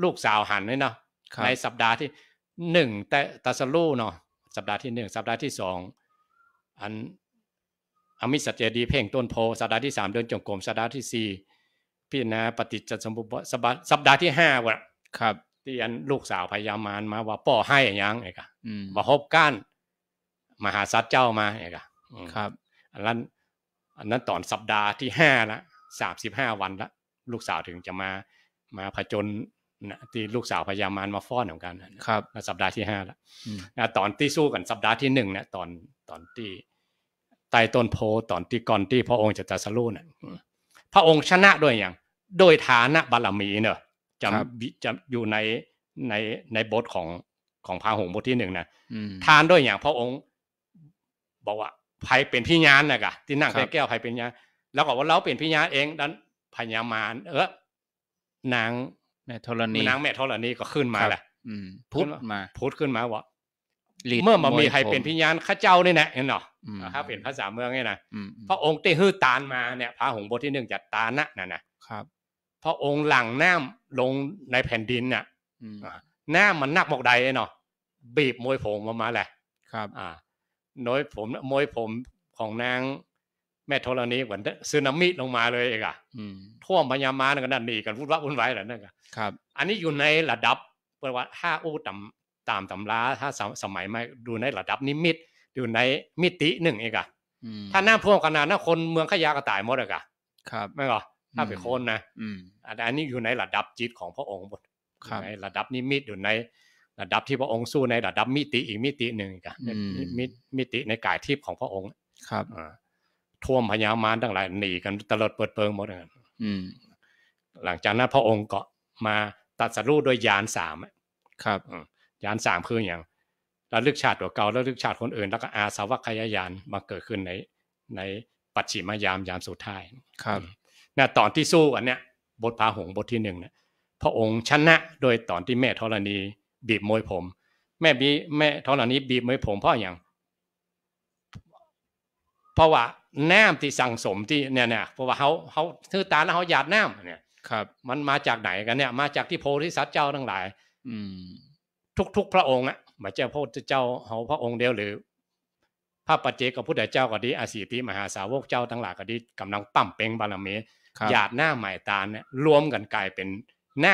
ลูกสาวหันเลยเนาะครับในสัปดาห์ที่หนึ่งแต่ตัสลูเนาะสัปดาห์ที่หนึ่งสัปดาห์ที่สองอันอมิสเจดีย์เพ่งต้นโพสัปดาห์ที่สามเดินจงกรมสัปดาห์ที่สี่พิจารณาปฏิจจสมุปบาทสัปดาห์สัปดาห์ที่ห้าวะครับ ที่อันลูกสาวพยามารมาว่าป่อให้อย่างยังไงกะอืมมาพบก้านมหาสัตว์เจ้ามาไงกะอืมครับ อันนั้น อันนั้นตอนสัปดาห์ที่ห้าละสามสิบห้าวันละลูกสาวถึงจะมามาผจญนะที่ลูกสาวพยามารมาฟ้อนเหมือนกันนะครับสัปดาห์ที่ห้าละอืมนะตอนที่สู้กันสัปดาห์ที่หนึ่งเนี่ยตอนตอนที่ใต้ต้นโพธิ์ตอนที่ก่อนที่พระองค์จะตรัสรู้น่ะอืมพระองค์ชนะด้วยอย่างโดยฐานะบารมีเนอะ จะครับบิจะอยู่ในในในบทของของพาหงส์บทที่หนึ่งนะอืมทานด้วยอย่างพระองค์ บอกว่าใครเป็นพี่ญาณนะกะที่นั่งครับแก้วใครเป็นญาณแล้วก็ว่าเราเป็นพี่ญาณเองดันพญามารเออนางแม่ธรณีนางแม่ธรณีก็ขึ้นมาครับแหละอืมพุทธมาพูดขึ้นมาว่าลีดเมื่อมามีวยใครผมเป็นพิญญาณข้าเจ้านี่แหละเห็นเนาะอืมนะครับเป็นภาษาเมืองนี่นะอืมพระองค์ได้ฮื้อตานมาเนี่ยพระหงส์บทที่หนึ่งจัดตานะนั่นนะครับ พระองค์หลั่งน้ำลงในแผ่นดินน่ะอืมอ่าน้ำมันนักหมอกใดเนาะบีบมวยผมมามาแหละ ครับ อ่าน้อยผมมวยผมของนางแม่ธรณีเหมือนซึนามิลงมาเลยเองอะอืมท่วมพญามานั่นก็นั่นนี่กันวุ่นวายวุ่นวายแหละนั่นก็ครับ อันนี้อยู่ในระดับเปว่าถ้าอู้ตำตามตำราถ้าสมสมัยไม่ดูในระดับนิมิตอยู่ในมิติหนึ่งเองอะอืมถ้าน้ำท่วมขนาดนั้นคนเมืองขยะก็ตายหมดอะกะครับไม่หรอ ถ้าเป็นคนนะอืมอันนี้อยู่ในระดับจิตของพระองค์หมดครับในระดับนิมิตอยู่ในระดับที่พระองค์สู้ในระดับมิติอีกมิติหนึ่งอีกอะอืมมิมิติในกายทิพย์ของพระองค์ครับอ่าท่วมพญามารทั้งหลายหนีกันตลอดเปิดเปิงหมดเลยอืมหลังจากนั้นพระองค์ก็มาตรัดสรู้โดยยานสามครับยานสามคืออย่างระลึกชาติตัวเก่าระลึกชาติคนอื่น แล้วก็อาสาวัคยายานมาเกิดขึ้นในในปัจฉิมยามยามสุดท้ายครับ นะตอนที่สู้อันเนี้ยบทพาหงส์บทที่หนึ่งเนี่ยพระองค์ชนะโดยตอนที่แม่ธรณีบีบมวยผม แม่บีแม่ธรณีบีบมวยผมเพราะอย่างเพราะว่าน้ำที่สั่งสมที่เนี่ยเนี่ยเพราะว่าเขาเขาทือตาแล้วเขาหยาดน้ำเนี่ยครับ มันมาจากไหนกันเนี่ย มาจากที่โพธิสัตว์เจ้าทั้งหลาย อืม ทุก ๆ พระองค์อะไมาเจ้าพระพุทธเจ้าเขาพระองค์เดียวหรือพระปัจเจกพุทธเจ้าก็ดีอาสีติมหาสาวกเจ้าทั้งหลายก็ดีกำลังปั้มเป่งบารมีครับ หยาดหน้าใหม่ตาลเนี่ยรวมกันกลายเป็นน้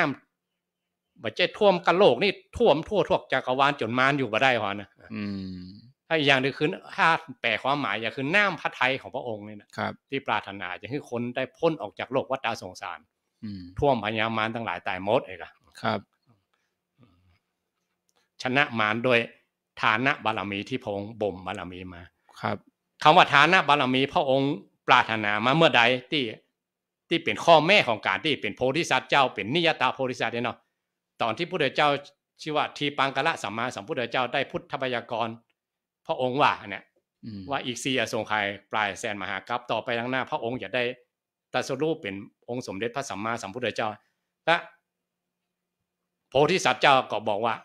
ำบัจเจท่วมกันโลกนี่ท่วมทั่วทั่วจักรวาลจนมารอยู่บ่ได้พอนะอืมถ้าอีกอย่างหนึงคือถ้าแปลความหมายอย่างคือน้ำพระทัยของพระองค์นี่นะครับที่ปรารถนาจะให้คนได้พ้นออกจากโลกวัฏสงสารอืมท่วมพญามารทั้งหลายตายหมดเองอะครับ ชนะมารโดยฐานะบารมีที่พระองค์บ่มบารมีมา ครับคำว่าฐานะบารมีพระองค์ปรารถนามาเมื่อใดที่ ที่เป็นข้อแม่ของการที่เป็นโพธิสัตว์เจ้า เป็นนิยตาโพธิสัตว์เนี่ยเนาะตอนที่พระพุทธเจ้าชื่อว่าทีปังกะละสัมมาสัมพุทธเจ้าได้พุทธพยากรพระองค์ว่าเนี่ยอืมว่าอีกสี่อสงไขยปลายแสนมหากัปต่อไปข้างหน้า พระองค์จะได้ตรัสรู้เป็นองค์สมเด็จพระสัมมาสัมพุทธเจ้าและโพธิสัตว์เจ้าก็บอกว่า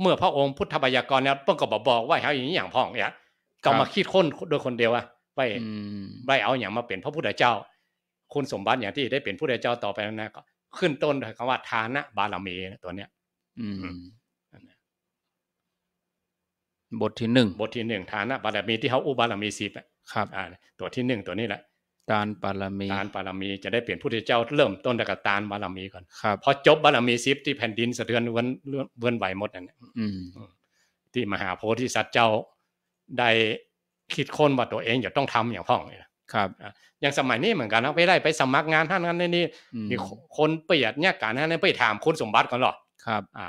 เมื่อพระองค์พุทธพยากรเนี่ยเพิ่งก็บอกบอกว่าเขาอย่างนี้อย่างพ่องเนี่ยก็มาคิดค้นโดยคนเดียวอะไว้อืมได้เอาอย่างมาเป็นพระพุทธเจ้า คุณสมบัติอย่างที่ได้เป็นพระพุทธเจ้าต่อไปนั้นนะก็ขึ้นต้นด้วยคำว่าทานะบารมีตัวเนี้ย อืมนั่นน่ะบทที่หนึ่งบทที่หนึ่งทานะบารมีที่เขาอุบารมีสิบอะครับอ่าตัวที่หนึ่งตัวนี้แหละตานปารมีตานบารมีจะได้เปลี่ยนพุทธเจ้าเริ่มต้นจากตานบารมีก่อนครับพอจบบารมีสิบที่แผ่นดินสะเทือนเวันเวันไหวหมดนั่นน่ะอืมที่มหาโพธิสัตว์เจ้าได้คิดค้นว่าตัวเองจะต้องทำอย่างพ่องเนี่ย ครับอย่างสมัยนี้เหมือนกันนะไม่ได้ไปสมัครงานท่านนั้นนี่อืมมีคนเปียดเนี่ยการนั้นไปถามคุณสมบัติก่อนหรอครับอ่า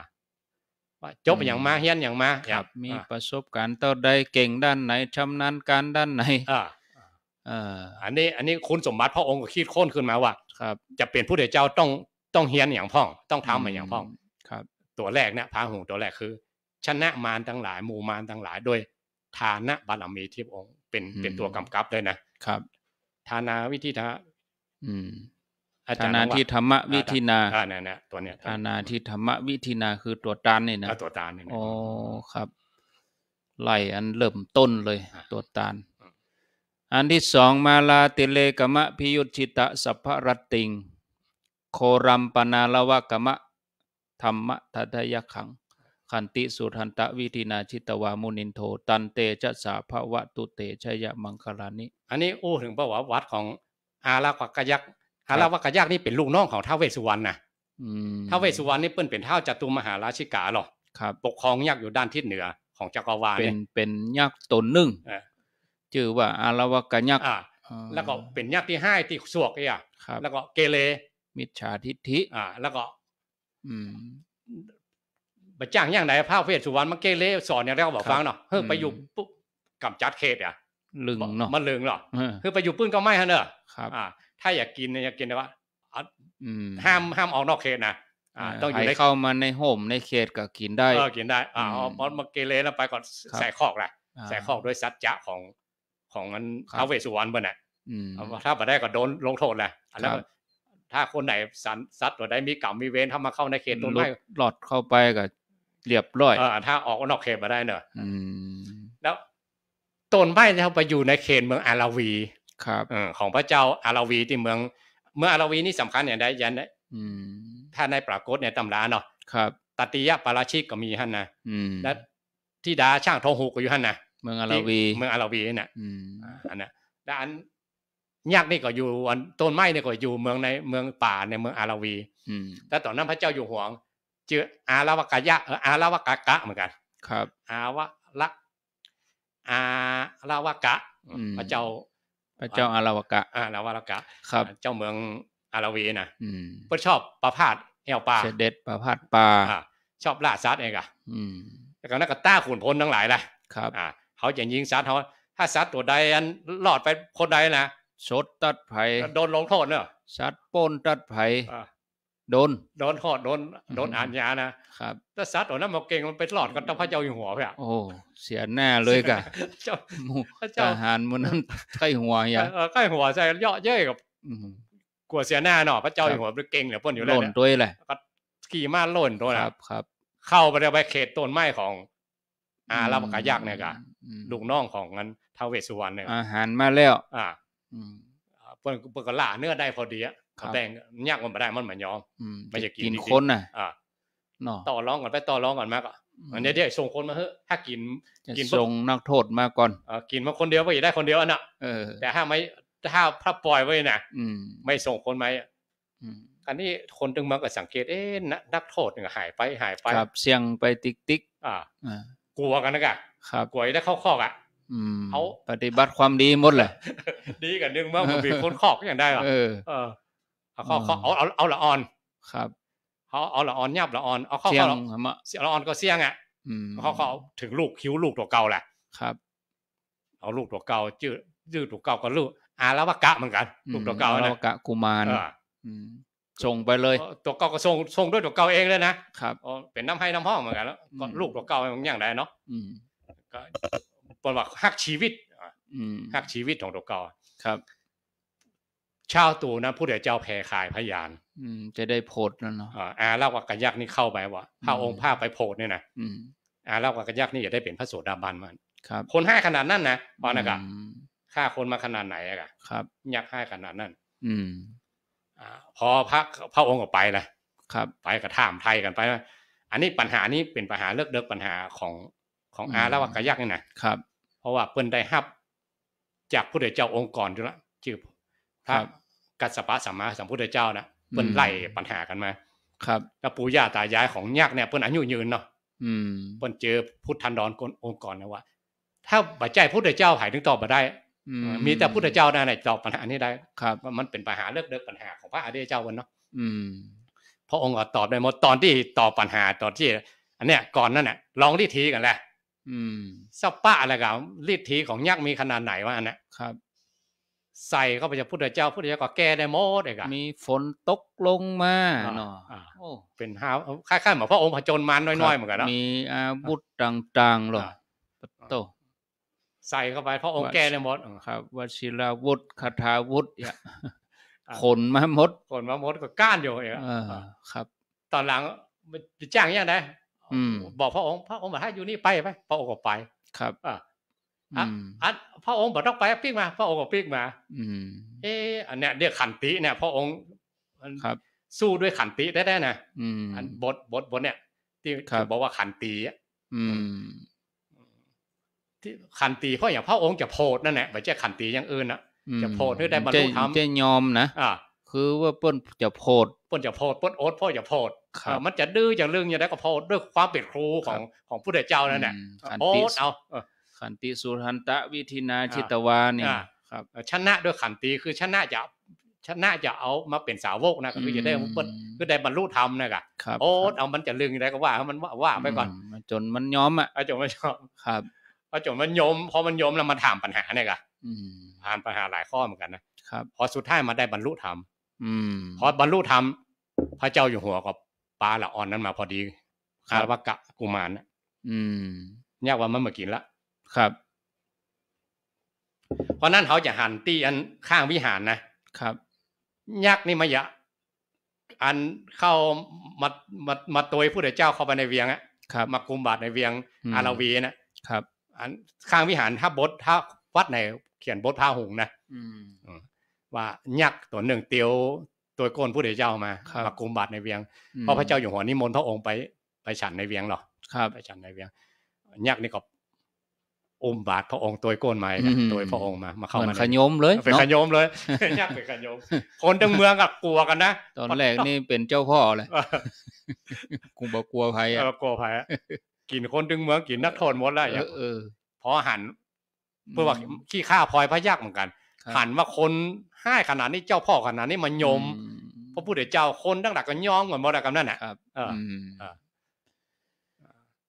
ว่าจบอย่างมาเฮียนอย่างมาครับ มีอ่าประสบการณ์ต่อใดเก่งด้านไหนชำนาญการด้านไหนอ่าเอออันนี้อันนี้คุณสมบัติพระองค์ก็คิดค้นขึ้นมาว่าครับ จะเป็นผู้เดชเจ้าต้องต้องเฮียนอย่างพ่อง ต้องทำอย่างพ่องครับ ตัวแรกเนี่ยพาหูตัวแรกคือ ชนะมารทั้งหลายหมู่มารทั้งหลายด้วยทานะบารมีที่พระองค์เป็นอืมเป็นตัวกำกับเลยนะ ครับทานาวิธีทาอืมอาทาจารย์นาบอกว่าที่ธรรมวิธีนาอ่าเนี่ยเนี่ยตัวเนี้ยทานาที่ธรรมวิธีนาคือตัวตานนี่นะอ่าตัวตาเนี่ยนะอ๋อครับไล่อันเริ่มต้นเลยอ่าตัวตาลอืมอันที่สองมาลาติเลกมะพิยุตชิตะสัพพรตติง โครัมปนาลวะกมะธรรมะทัตยขัง ขันติสุทันตะวิธีนาชิตวามุนินโท ตันเตจะสาภวะตุเตชยมังคลานิ อันนี้อู้ถึงประวัติวัดของอาราวักกยักษ์อาราวักกยักษ์นี่เป็นลูกน้องของท้าวเวสสุวรรณนะอืมท้าวเวสสุวรรณนี่เปิ้นเป็นท้าวจตุมหาราชิกาหรอครับปกครองยักษ์อยู่ด้านทิศเหนือของจักรวาลเป็เนี่นยเป็นยักษ์ตนหนึ่งเออชื่อว่าอารวกยักษ์อ่าอ่าแล้วก็เป็นยักษ์ที่ห้าที่สวกเนี่ยครับแล้วก็เกเรมิจฉาทิฏฐิอ่า แล้วก็อื มบัจ้างอย่างไหนพระเวสสุวรรณมาเกเรสอนอย่างไรก็บอกครับฟังเนาะเฮ้ยอืมไปอยู่ปุ๊บกำจัดเขตอะลึงเนาะมันลึงเหรอเออคือไปอยู่ปื้นก็ไม่ฮะเนอะครับอ่าถ้าอยากกินเนี่ยอยากกินแต่ว่าอะอืมห้ามห้ามออกนอกเขตนะอ่าต้องอยู่ในให้เข้ามาในโฮมในเขตก็กินได้เออกินได้อ่าอืมเอาพอมาเกเรแล้วไปก่อนครับใส่คอกแหละาใส่คอกด้วยสัจจะของของมันครับท้าวเวสสุวรรณเบิ่นน่ะอืมเอาถ้าบ่ได้ก็โดนลงโทษแหละแล้วครัก็บถ้าคนไหนสันสัตว์ตัวใดมีกรรมมีเวรถ้ามาเข้าในเขตต้นลุไม้ดหลอดเข้าไปก็ เรียบร้อยเออถ้าออกนอกเขตมาได้เนอะอืมแล้วต้นไม้เนี่ยไปอยู่ในเขตเมืองอาราวีครับเออของพระเจ้าอาราวีที่เมือง เมืองอาราวีนี่สำคัญอย่างใดยันได้อืมถ้าในปรากฏในตำราเนาะครับตติยะปาราชิกก็มีหั่นนะอืมและที่ดาช่างทองหูก็อยู่หั่นนะเมืองอาราวีที่เมืองอาราวีน่ะอืมอ่าอันนั้นแล้วอันยักษ์นี่ก็อยู่อันต้นไม้นี่ก็อยู่เมืองในเมืองป่าในเมืองอาราวีอืมแต่ตอนนั้นพระเจ้าอยู่หัวง ชื่ออาราวกายะเอออาราวกากะเหมือนกัน ครับอาวะละอาราวกะอืมพระเจ้า พระเจ้าอาราวกะอาราวกะ ครับ เจ้าเมืองอาราวีนะอืมเพื่อชอบประพาสแอวป่าเสด็จประพาสป่าอ่าชอบล่าสัตว์เองอะอืมแล้วก็นักก็ต้าขุนพลทั้งหลายแหละครับ อ่าเขาจะยิงสัตว์เขาถ้าสัตว์ตัวใดอันรอดไปคนใดนะสดตัดไผ่โดนลงโทษเนอะสัตว์โป้นตัดไผ่อ่า โดน โดนโทษโดนโดนอืมอ่านยานะครับถ้าสัตว์ตัวนั้นมาเก่งมันไปรอดก็ต้องพระเจ้าอยู่หัวเพื่อโอ้เสียหน้าเลยกะเจ้าหมู่พระทเจ้าหารมันนั้นไข้หัวอย่าเออใกล้หัวใจเยาะเย้ยกับอืมกลัวเสียหน้าเนาะพระเจ้าครับอยู่หัวเป็นเก่งเหลือเพ่นอยู่หแล้วล่นเนี่ยด้วยแหละก็ขี่ม้าหล่นตัวคนะรับครับ เข้าไปในไปเขตต้นไม้ของอาราบกายักษ์เนี่ยกะอืมลูกน้องของงั้นท้าวเวสสุวรรณเนี่ยอาหารมาแล้ว อ่าอืมเพิ่นเพิ่นก็ล่าเนื้อได้พอดีอะ ครับแบ่งยากมันไม่ได้มันเหมือนยอมอืมไม่จะกินกินจริงๆคนน่ะอ่าเนาะต่อร้องก่อนไปต่อร้องก่อนมากอะอันนี้เดี๋ยวส่งคนมาเฮ้ถ้ากินจะกินปุ๊บส่งนักโทษมาก่อนเอ่อกินมาคนเดียวก็อย่าได้คนเดียวอันน่ะเออแต่ถ้าไม่ถ้าถ้าปล่อยไว้น่ะอืมไม่ส่งคนไหมอืมอันนี้คนตึงมาก็สังเกตเอ๊ะนักนักโทษเนี่ยหายไปหายไปครับเสียงไปติ๊กติ๊กอ่าอ่ากลัวกันนะกะครับกลัวได้เข้าคอกอะอืมเอาปฏิบัติความดีหมดแหละดีกันนึงว่ามันมีคนคอกก็ยังได้หรอเออ เออเอาเข้าเข้าเอาเอาเอาละอ่อน ครับเขาเอาละอ่อนยับละอ่อนเอาเข้าเสียงเข้าหำอะเสียละอ่อนก็เสี่ยงอะอืมเขาเขาเอาถึงลูกคิ้วลูกตัวเก่าแหละครับ เอาลูกตัวเก่าชื่อชื่อตัวเก่าก็ลูกอาลาวกะเหมือนกัน ลูกตัวเก่าอนะวกะกุมารเออมส่งไปเลย ตัวเก่าก็ส่งส่งด้วยตัวเก่าเองเลยนะครับอ๋อเป็นน้ำให้น้ำห้องเหมือนกันแล้วก็อืมลูกตัวเก่ามันอย่างไรเนาะอืมก็ปนว่าฮักชีวิตอะอืมฮักชีวิตของตัวเก่าครับ ชาวตูนะผู้เดียวเจ้าแผ่ขายพยาน อืม จะได้โพดแล้วเนาะอ่าอาลาวกะยักษ์นี่เข้าไปว่าพระองค์พาไปโพดเนี่ยนะอืมอาลาวกะยักษ์นี่อย่าได้เป็นพระโสดาบันมันครับ คนให้ขนาดนั้นนะพอนะกะอืมฆ่าคนมาขนาดไหนอะกะครับยักษ์ให้ขนาดนั้น อืม อ่า พอพระพระองค์ก็ไปเลยครับ ไปกระท่ามไทยกันไปว่าอันนี้ปัญหานี้เป็นปัญหาเลิกเลิกปัญหาของของอืมอาลาวกะยักษ์นี่นะครับ เพราะว่าเปิ้นได้ฮับ จากผู้เดชเจ้าองค์ก่อนจุละชื่อ พระกัสสปะสัมมาสัมพุทธเจ้านะเปิ้นอืมไล่ปัญหากันมา ครับแล้วปู่ย่าตายายของยักษ์เนี่ยเปิ้นอายุยืนเนาะอืมเปิ้นเจอพุทธันดรกนองค์ก่อนนะว่า ถ้าบัจใจพุทธเจ้าหายถึงตอบมาได้อืมีแต่พุทธเจ้านั่นแหละตอบปัญหานี้ได้ครับว่ามันเป็นปัญหาเลิกเลิกปัญหาของพระอริยเจ้าวันเนาะอืมพระองค์ก็ตอบได้หมดตอนที่ตอบปัญหาตอนที่ อันเนี้ยก่อนนั่นน่ะลองรีดทีกันแหละอืมสปะอะไรกันรีดทีของยักษ์มีขนาดไหนวะอันเนี้ยครับ ใส่เข้าไปจะพุทธเจ้าพุทธเจ้าก็แก้ได้หมดเองอะมีฝนตกลงมาอ่าเนาะอ่าโอ้เป็นห้าวคล้ายๆเหมือนพระองค์ผจญมารน้อยๆเหมือนกันเนาะมีอาวุธต่างๆหรออ่าปะโตใส่เข้าไปพระองค์แก้ได้หมดครับวชิราวุธคาถาวุธเนี่ยอ่าขนมาหมดคนมาหมดก็ก้านอยู่เองเออครับ ตอนหลังไปจ้างยังไงอืมบอกพระองค์พระองค์บอกให้อยู่นี่ไปไปพระองค์ก็ไปครับอะ อือะมอันพระองค์บอกต้องไปปิ๊กมา พระองค์ก็ปิ๊กมา อืมเอออันเนี้ยเรียกขันติเนี่ย พระองค์ครับ สู้ด้วยขันติได้ได้นะอืมอันบทบทบทเนี่ย ที่ครับบอกว่าขันติอะอืมที่ขันติเพราะอย่างพระองค์จะโพดนั่นแหละไม่ใช่ขันติอย่างอื่นนะจะโพดให้ได้บรรลุธรรมจะยอมนะอ่าคือว่าเปิ้นจะโพดป้นจะโพดป้นโอ๊ตพ่อจะโพดครับอ่ามันจะดื้อจะลึงอย่างไรก็โพดด้วยความเป็นครูของของผู้เดชเจ้านั่นแหละอืมขันโอ๊ติตเอาเออ ขันติสุทันตะวิธินาอ่าชิตวานี่อ่าครับชนะด้วยขันติคือชนะจะชนะจะเอามาเป็นสาวกนะก็คือจะได้อืมเปิ้นคือได้บรรลุธรรมนะกะครับโอ๊ตเอามันจะลึงอะไรก็ว่าให้มันว่าว่าไปก่อนมจนมันยอมอะเอาจนมันชอบครับเอาจนมันยมพอมันยมแล้วมันถามปัญหาเนี่ยกะอืมผ่านปัญหาหลายข้อเหมือนกันนะครับพอสุดท้ายมาได้บรรลุธรรมอืมพอบรรลุธรรมพระเจ้าอยู่หัวกับปลาละอ่อนนั้นมาพอดีครัคาบรวะกะกุมารนะอืมยากว่ามันมากินละ ครับ เพราะนั้นเขาจะหันตีอันข้างวิหารนะครับ ยักษ์นี่มาอย่าอันเข้ามามามาตัวผู้เดชเจ้าเข้าไปในเวียงอะครับมากุมบาทในเวียงอืมอาราวีนะครับ อันข้างวิหารถ้าบทถ้าวัดไหนเขียนบทพาหุงนะอืมว่ายักษ์ตัวหนึ่งเตียวตัวโกนผู้เดชเจ้ามาครับมากุมบาทในเวียงอืมเพราะพระเจ้าอยู่หัวนิมนต์พระองค์ไปไปฉันในเวียงหรอครับไปฉันในเวียงยักษ์นี่ก็ อุ้มบาทพระองค์ตัวโกนมาอืมตัวพระองค์มามาเข้าเหมือมานในขยมเลยเป็นเนาะขยมเลยยักษ์เป็นขยมคนทั้งเมืองก็กลัวกันนะตอนแรกนี่เป็นเจ้าพ่อเลยกูบอกกลัวภัยเออะอกลัวภัยอะกินคนทั้งเมืองกินนักโทษหมดแล้วเออย่างอเออพอหันเพื่อว่าขี้ข้าพลอยพระยักษ์เหมือนกันครับหันว่าคนให้ขนาดนี้เจ้าพ่อขนาดนี้มันยมอืพระพุทธเจ้าคนตั้งหลักก็ยอมกันหมดแล้วกันนั่นน่ะครับ เอออื ม เออ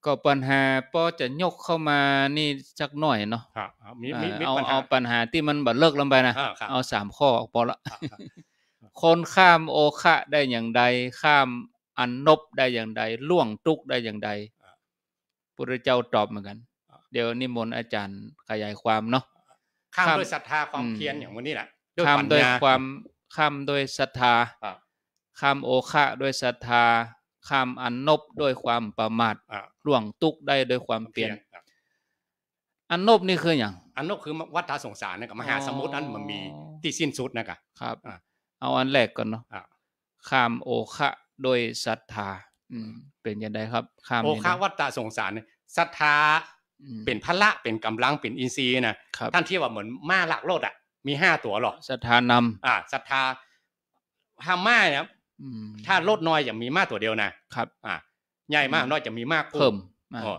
ก็ปัญหาปอจะยกเข้ามานี่สักหน่อยเนาะครับอ่ามีอ่ามีมีเอาปัญหาเอาปัญหาที่มันบัดเลิกลงไปนะอ่าครับเอาสามข้อออกพอละครับครับคนข้ามโอคะได้อย่างใด ข้ามอันนบได้อย่างใด ล่วงตุกได้อย่างใดพระเจ้าตอบเหมือนกัน เดี๋ยวนิมนต์อาจารย์ขยายความเนาะข้ามข้ามด้วยศรัทธาความอืมเพียรอย่างวันนี้แหละข้ามปัญโดยญความข้ามโดยศรัทธาอ่าข้ามโอคะด้วยศรัทธา ข้ามอันนบด้วยความประมาทอ่าล่วงตุกได้ด้วยความเปลี่ยนครับอันนบนี่คืออย่างอันนั้นคือวัฏสงสารนะกับมหาสมุทรนั้นมันมีที่สิ้นสุดนะกะครับอ่าเอาอันแรกก่อนเนาะอ่าข้ามโอคะโดยศรัทธาอืมเป็นยังไงครับข้ามโอยังไงคาวัฏสงสารเนี่ยศรัทธาอืมเป็นพละเป็นกำลังเป็นอินทรีย์นะครับท่านที่ว่าเหมือนม้าหลักโลดอะมีห้าตัวหรอกศรัทธานำอ่าศรัทธาถ้าม้าเนี่ยอืม ถ้าลดน้อยจะมีม้าตัวเดียวนะครับ อ่าใหญ่มากน้อยจะมีม้ากู้เพิ่มมาอ๋อ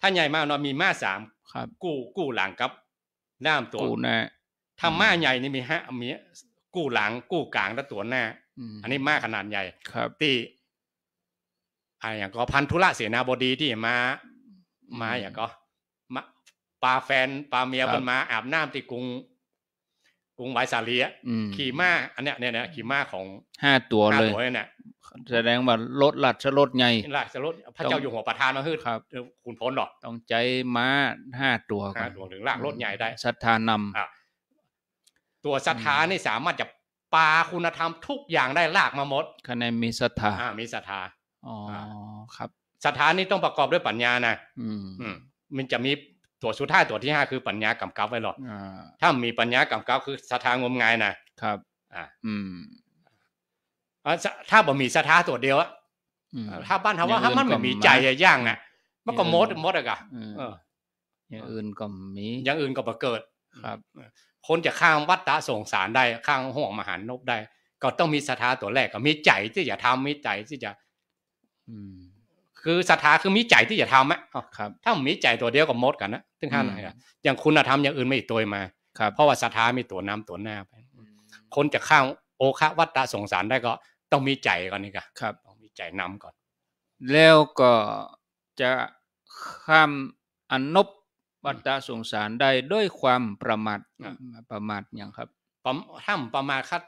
ถ้าใหญ่มากน้อยมีม้าสามครับ กู้กู้หลังกับน้ำตัวกูนะถ้าม้าใหญ่นี่มีห้ามีกู้หลังกู้กลางและตัวหน้ามอันนี้ม้าขนาดใหญ่ครับที่อ่าอย่างก็พันธุระเสนาบดีที่มา มาอย่างก็มาปลาแฟนปลาเมียครับมันมาอาบน้ำที่กรุง กรุงไวสาลีอะอืมขี่ม้าอันเนี้ยเนี่ยเนี่ยขี่ม้าของห้าตัวห้าเลยตัวเนี่ยแสดงว่าลดลัดชลดใหญ่นี่แหละสรุปพระเจ้าอยู่หัวประธานมาฮืดครับคุณพ้นหรอกต้องใจม้าห้าตัวก่อห้านตัวถึงลากรถใหญ่ได้ศรัทธานำอะตัวศรัทธานี่สามารถจะปาคุณธรรมทุกอย่างได้ลากมาหมดคะแนนมีศรัทธาอ่ามีศรัทธาอ๋อครับศรัทธานี่ต้องประกอบด้วยปัญญานะ อืมอืมมันจะมี ตัวสุดท้ายตัวที่ห้าคือปัญญากำกับไว้หรอกอ่าถ้ามีปัญญากำกับคือศรัทธางมงายนะครับ อ่า อืมอะถ้าถ้าบ่มีศรัทธาตัวเดียวอะอืมถ้าบ้านเขาว่าอย่างอื่นถ้ามันไม่ก็มีมาใจอะย่างอะ มันก็อย่างมอื่ดนมดอะกะอืมเอออย่างอื่นก็มีอย่างอื่นก็บ่เกิดครับ คนจะข้ามวัฏฏะสงสารได้ข้างห่วงมหานพได้ ก็ต้องมีศรัทธาตัวแรกก็มีใจที่จะทำมีใจที่จะ อืม คือศรัทธาคือมีใจที่จะทำอะอ้าวครับถ้ามีใจตัวเดียวก็หมดกันนะถึงขั้นไหนอะอย่างคุณธรรมอย่างอื่นไม่อีกตัวมาครับเพราะว่าศรัทธามีตัวนำตัวหน้าไปคนจะข้ามโอคะวัฏฏะสงสารได้ก็ต้องมีใจก่อนนี่ก็ครับต้องมีใจนำก่อน แล้วก็จะข้ามอนนบวัฏฏะสงสารได้ด้วยความประมาทประมาทอย่างครับประมถ้าประมาณคัด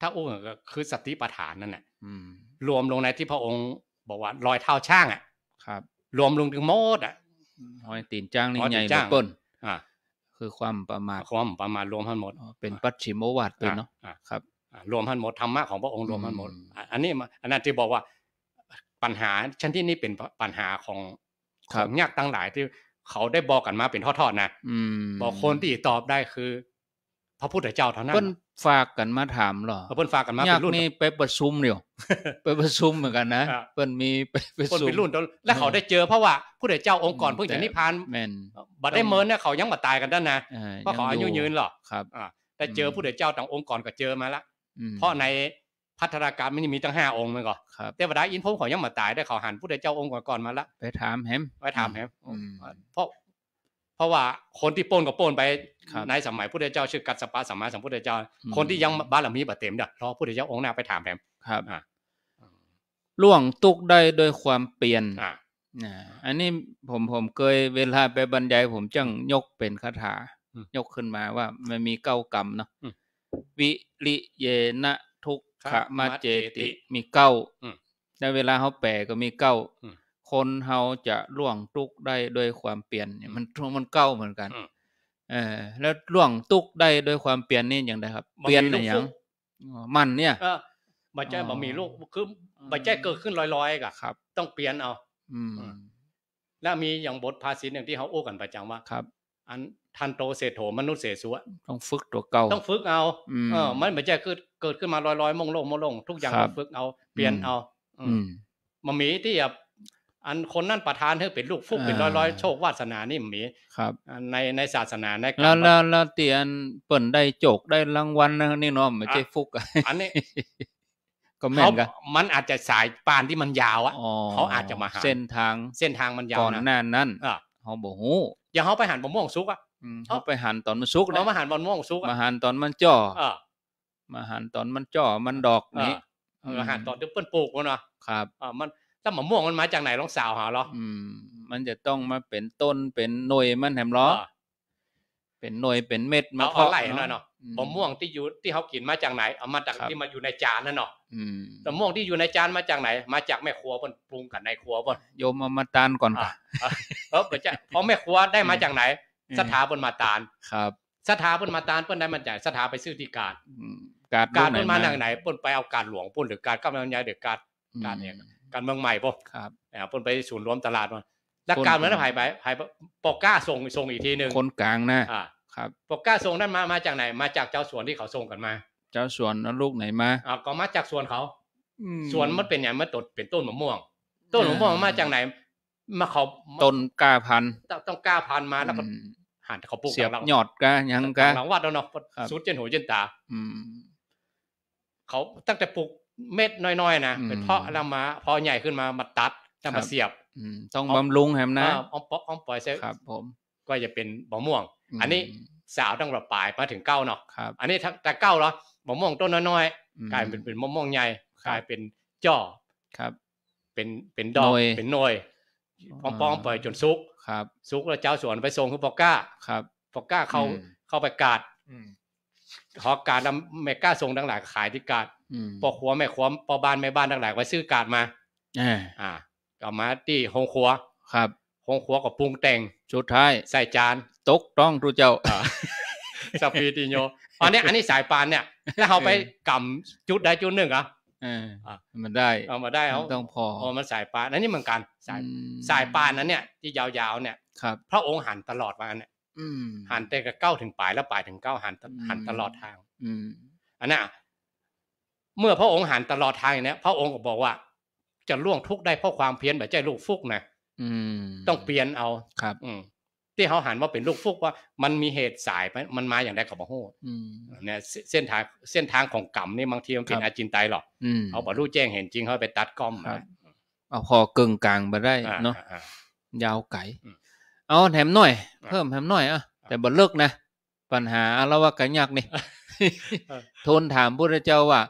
ถ้าโอ้ก็คือสติปัฏฐานนั่นแหละอืมรวมลงในที่พระองค์ บอกว่ารอยเท้าช่างอะ ครับ รวมลงถึงโมดอะหอยตีนจ้างนี่หอยใหตีญ่นเหลืจ้าองเปิ้นอ่าคือความประมาทความประมาณรวมทั้งหมดอ๋อเป็นปัจฉิมวัตเป็นเนาะอ่อ่ครับอ่ารวมทั้งหมดธรรมะของพระองค์รวมทั้งหมดอืมอะอันนี้มาอันนั้นที่บอกว่าปัญหาชั้นที่นี่เป็นปัญหาของของยากตั้งหลายที่เขาได้บอกกันมาเป็นทอดๆนะอืมบอกคนที่ตอบได้คือ พระพุทธเจ้าเท่านั้นเปิ้นฝากกันมาถามเหรอเพิ่นฝากกันมาอยาเป็กนรุ่นนี่ไปประชุมเดียวไปประชุมเหมือนกันนะอ่าเปิ้นมีไปประคนชุมเป็นรุ่นแล้วแล้วเขาได้เจอเพราะว่าผู้ใดเจ้าองค์กรเพิ่งจะนิพพานแม่นบัดได้เมินเนี่ยเขายังมาตายกันด้านนะเอ่อเพราะเขาอายุยืนหรอกครับอ่าแต่เจออืมผู้ใดเจ้าต่างองค์กรก็เจอมาละอืมเพราะในพัฒนาการมันมีตั้งห้าองค์มันก็ครับเทวดาอินพรหมเขายังมาตายได้เขาหันผู้ใดเจ้าองค์ก่อนๆมาละไปถามแฮมไว้ถามแฮมอืมเพราะ เพราะว่าคนที่ปล้นก็ปล้นไปครับในสมัยผู้ใดเจ้าชื่อกัสสปะสัมมาสัมพุทธเจ้าอืมคนที่ยังบารมีบ่เต็มเด้อรอผู้ใดเจ้าองค์หน้าไปถามแฮมครับอ่าล่วงตุกข์ได้ด้วยความเปลี่ยนอ่าอ่าอันนี้ผมผมเคยเวลาไปบรรยายผมจังยกเป็นคาถาอืมยกขึ้นมาว่ามันมีเก้ากรรมเนาะอืมวิริเยนะทุกขขะมาเจมะเจติติมีเก้าอืมแล้วเวลาเขาแปลก็มีเก้าอืม คนเฮาจะล่วงตุกข์ได้ด้วยความเปลี่ยนเนี่ยมันมันเก้าเหมือนกันอืมเออ แล้วล่วงตุกข์ได้ด้วยความเปลี่ยนนี่อย่างไรครับบ่มีเปลี่ยนลูอะกหยัฟุงกอ๋อมันเนี่ยเออบ่ใจอ๋อบ่มีลูกคือบ่ใจเกิดขึ้นลอยๆกะครับ ต้องเปลี่ยนเอา อืมอ่าแล้วมีอย่างบทภาษิตหนึ่งที่เขาโอ้กันประจำว่าครับ อันทันโตเศรษโถมนุษย์เสสุอะต้องฝึกตัวเก่า ต้องฝึกเอาอืมเออ มันไม่ใช่คือเกิดขึ้นมาลอยๆมงลงมงลง ทุกอย่างครับต้องฝึกเอา เปลี่ยนอืมเอา อือืมมมันมีที่แบบ อันคนนั่นประทานให้เป็นลูกฟุกเป็นอ่าร้อยๆโชควาสนานี่มีครับอันในในศาสนาในกาแล้วรแล้วแล้วเตียนเปิ่นได้โจกได้รางวัลนะนี่เนาะไม่ใช่ฟุกอะอันนี้ก็แม่เขานกันมันอาจจะสายปานที่มันยาวอะอ๋อเขาอาจจะมาหาเส้นทางเส้นทางมันยาก่วอนนะหน้านั้นอ่าเฮาบ่ฮู้อย่างเขาไปหันมะม่วงซุกอะอืมเอ้าเขาไปหันตอนมันสุกเรานะมาหันมะม่วงซุกมาอะหันตอนมันจ่อเออมาหันตอนมันจ่อมันดอกนี้เออหันตอนที่เปิ้นปลูกมันเนาะครับอ่ามัน ถ้ามะม่วงมันมาจากไหนลองสาวหาเหรออืม มันจะต้องมาเป็นต้นเป็นหน่วยมันแหมล้อเออเป็นหน่วยเป็นเม็ดมาเอาเพาะเอาไล่หน่อยเนาะอืมะม่วงที่อยู่ที่เขากินมาจากไหน เอามาจากครับที่มาอยู่ในจานนั่นเนาะอืมมะม่วงที่อยู่ในจานมาจากไหน มาจากแม่ครัวเพิ่นปรุงกันในครัวเพิ่นโยมเอามาตานก่อนอะค่ะเออเปิดจะพอแม่ครัวได้มาจากไหนอืมสถาเพิ่นมาตานครับ สถาเพิ่นมาตานเพิ่นได้มาจากสถาไปซื้อที่การอืมการการลูเพิ่นมาจากไหนเพิ่นไปเอาการหลวงเพิ่นหรือการกำลังใหญ่หรือการอืมการเนี่ย การเมืองใหม่ป่ะครับเออเพิ่นไปศูนย์รวมตลาดมาแล้วคนการเมืองนั้นหายไปหายไปปอกก้าส่งส่งอีกทีหนึงคนกลางนะอ่าครับปอกก้าส่งนั้นมามาจากไหน มาจากเจ้าสวนที่เขาส่งกันมา เจ้าสวนเอาลูกไหนมาอ่าก็มาจากสวนเขาอืสวนมันเป็นอย่างมันต้นเป็นต้นมะม่วง ต้นมะม่วงมาจากไหน มาเขาต้นกล้าพันธุ์ต้องต้องกล้าพันธุ์มาแล้วก็อืมหันเขาปลูกเสียบหลังยอดกะหยังกะหลังวัดแล้วเนาะครับสุดเจนหูเจนตาอืมเขาตั้งแต่ปลูก เม็ดน้อยๆนะอืมเป็นเพาะแล้วมาพอใหญ่ขึ้นมามาตัดแล้วครัมาบเสียบอืมต้องเอาบำรุงแฮมนะอ่าอ้อมปอกอ้อมปล่อยเสร็จครับ ผม ก็จะเป็นมะม่วง อันนี้สาวตั้งแต่ปลายมาถึงเก้าเนาะครับอันนี้ถ้าแต่เก้าเหรอมะม่วงต้นน้อยอืมๆกลายเป็นเป็นมะม่วงใหญ่ครับกลายเป็นจ่อครับ เป็นเป็นดอกหน่วยเป็นหน่วยอ่าปองๆปล่อยจนซุกครับซุกแล้วเจ้าสวนไปส่งคือปอกก้าครับปอกก้าเขาอืมเข้าไปกาด ขอกาดแล้วแม่ก้าส่งทั้งหลายขายที่กาดอืมปอขัวแม่ขัวปอบ้านแม่บ้านทั้งหลายไว้ซื้อกาดมาอ่าอ่าก็มาที่โรงครัวครับโรงครัวก็ปรุงแต่งสุดท้ายใส่จานตกต้องทุเจ้าอ่าสปีติโยอันนี้อันนี้สายปานเนี่ย แล้วเขาไปกำจุดใดจุดหนึ่งเหรอะเอออะมันได้เอามาได้เอามันต้องพอเอามันสายปานอันนี้เหมือนกัน สายอืมสายปานนั้นเนี่ยที่ยาวๆเนี่ย ครับ พระองค์หันตลอดมาเนี่ยอืม หันแต่กับเก้าถึงปลายแล้วปลายถึงเก้าหันตอืมหันตลอดทางอืมอันน่ะเมื่อพระองค์หันตลอดทางอย่างเนี้ยพระองค์ก็บอกว่า จะล่วงทุกข์ได้เพราะความเพียรแบบใจลูกฟุกนะอืมต้องเปลี่ยนเอาครับ อืมที่เขาหันว่าเป็นลูกฟุกว่า มันมีเหตุสายไหมมันมาอย่างไรกับบ่ฮู้อืมเนี่ยเสเส้นทางเส้นทางของกรรมนี่บางทีมันเป็นครับอาจินไตยหรอกอืมเขาบอกรู้แจ้งเห็นจริงเขาไปตัดกล้อมครัมาบเอาพอกึ่งกลางมาได้อ่าเนาะอ่ายาวไกลอืม เอาแถมหน่อยอะเพิ่มแถมหน่อยอะอะแต่บ่เลิกนะ ปัญหาละว่ากันยากนี่เออทูลถามพุทธเจ้าว่า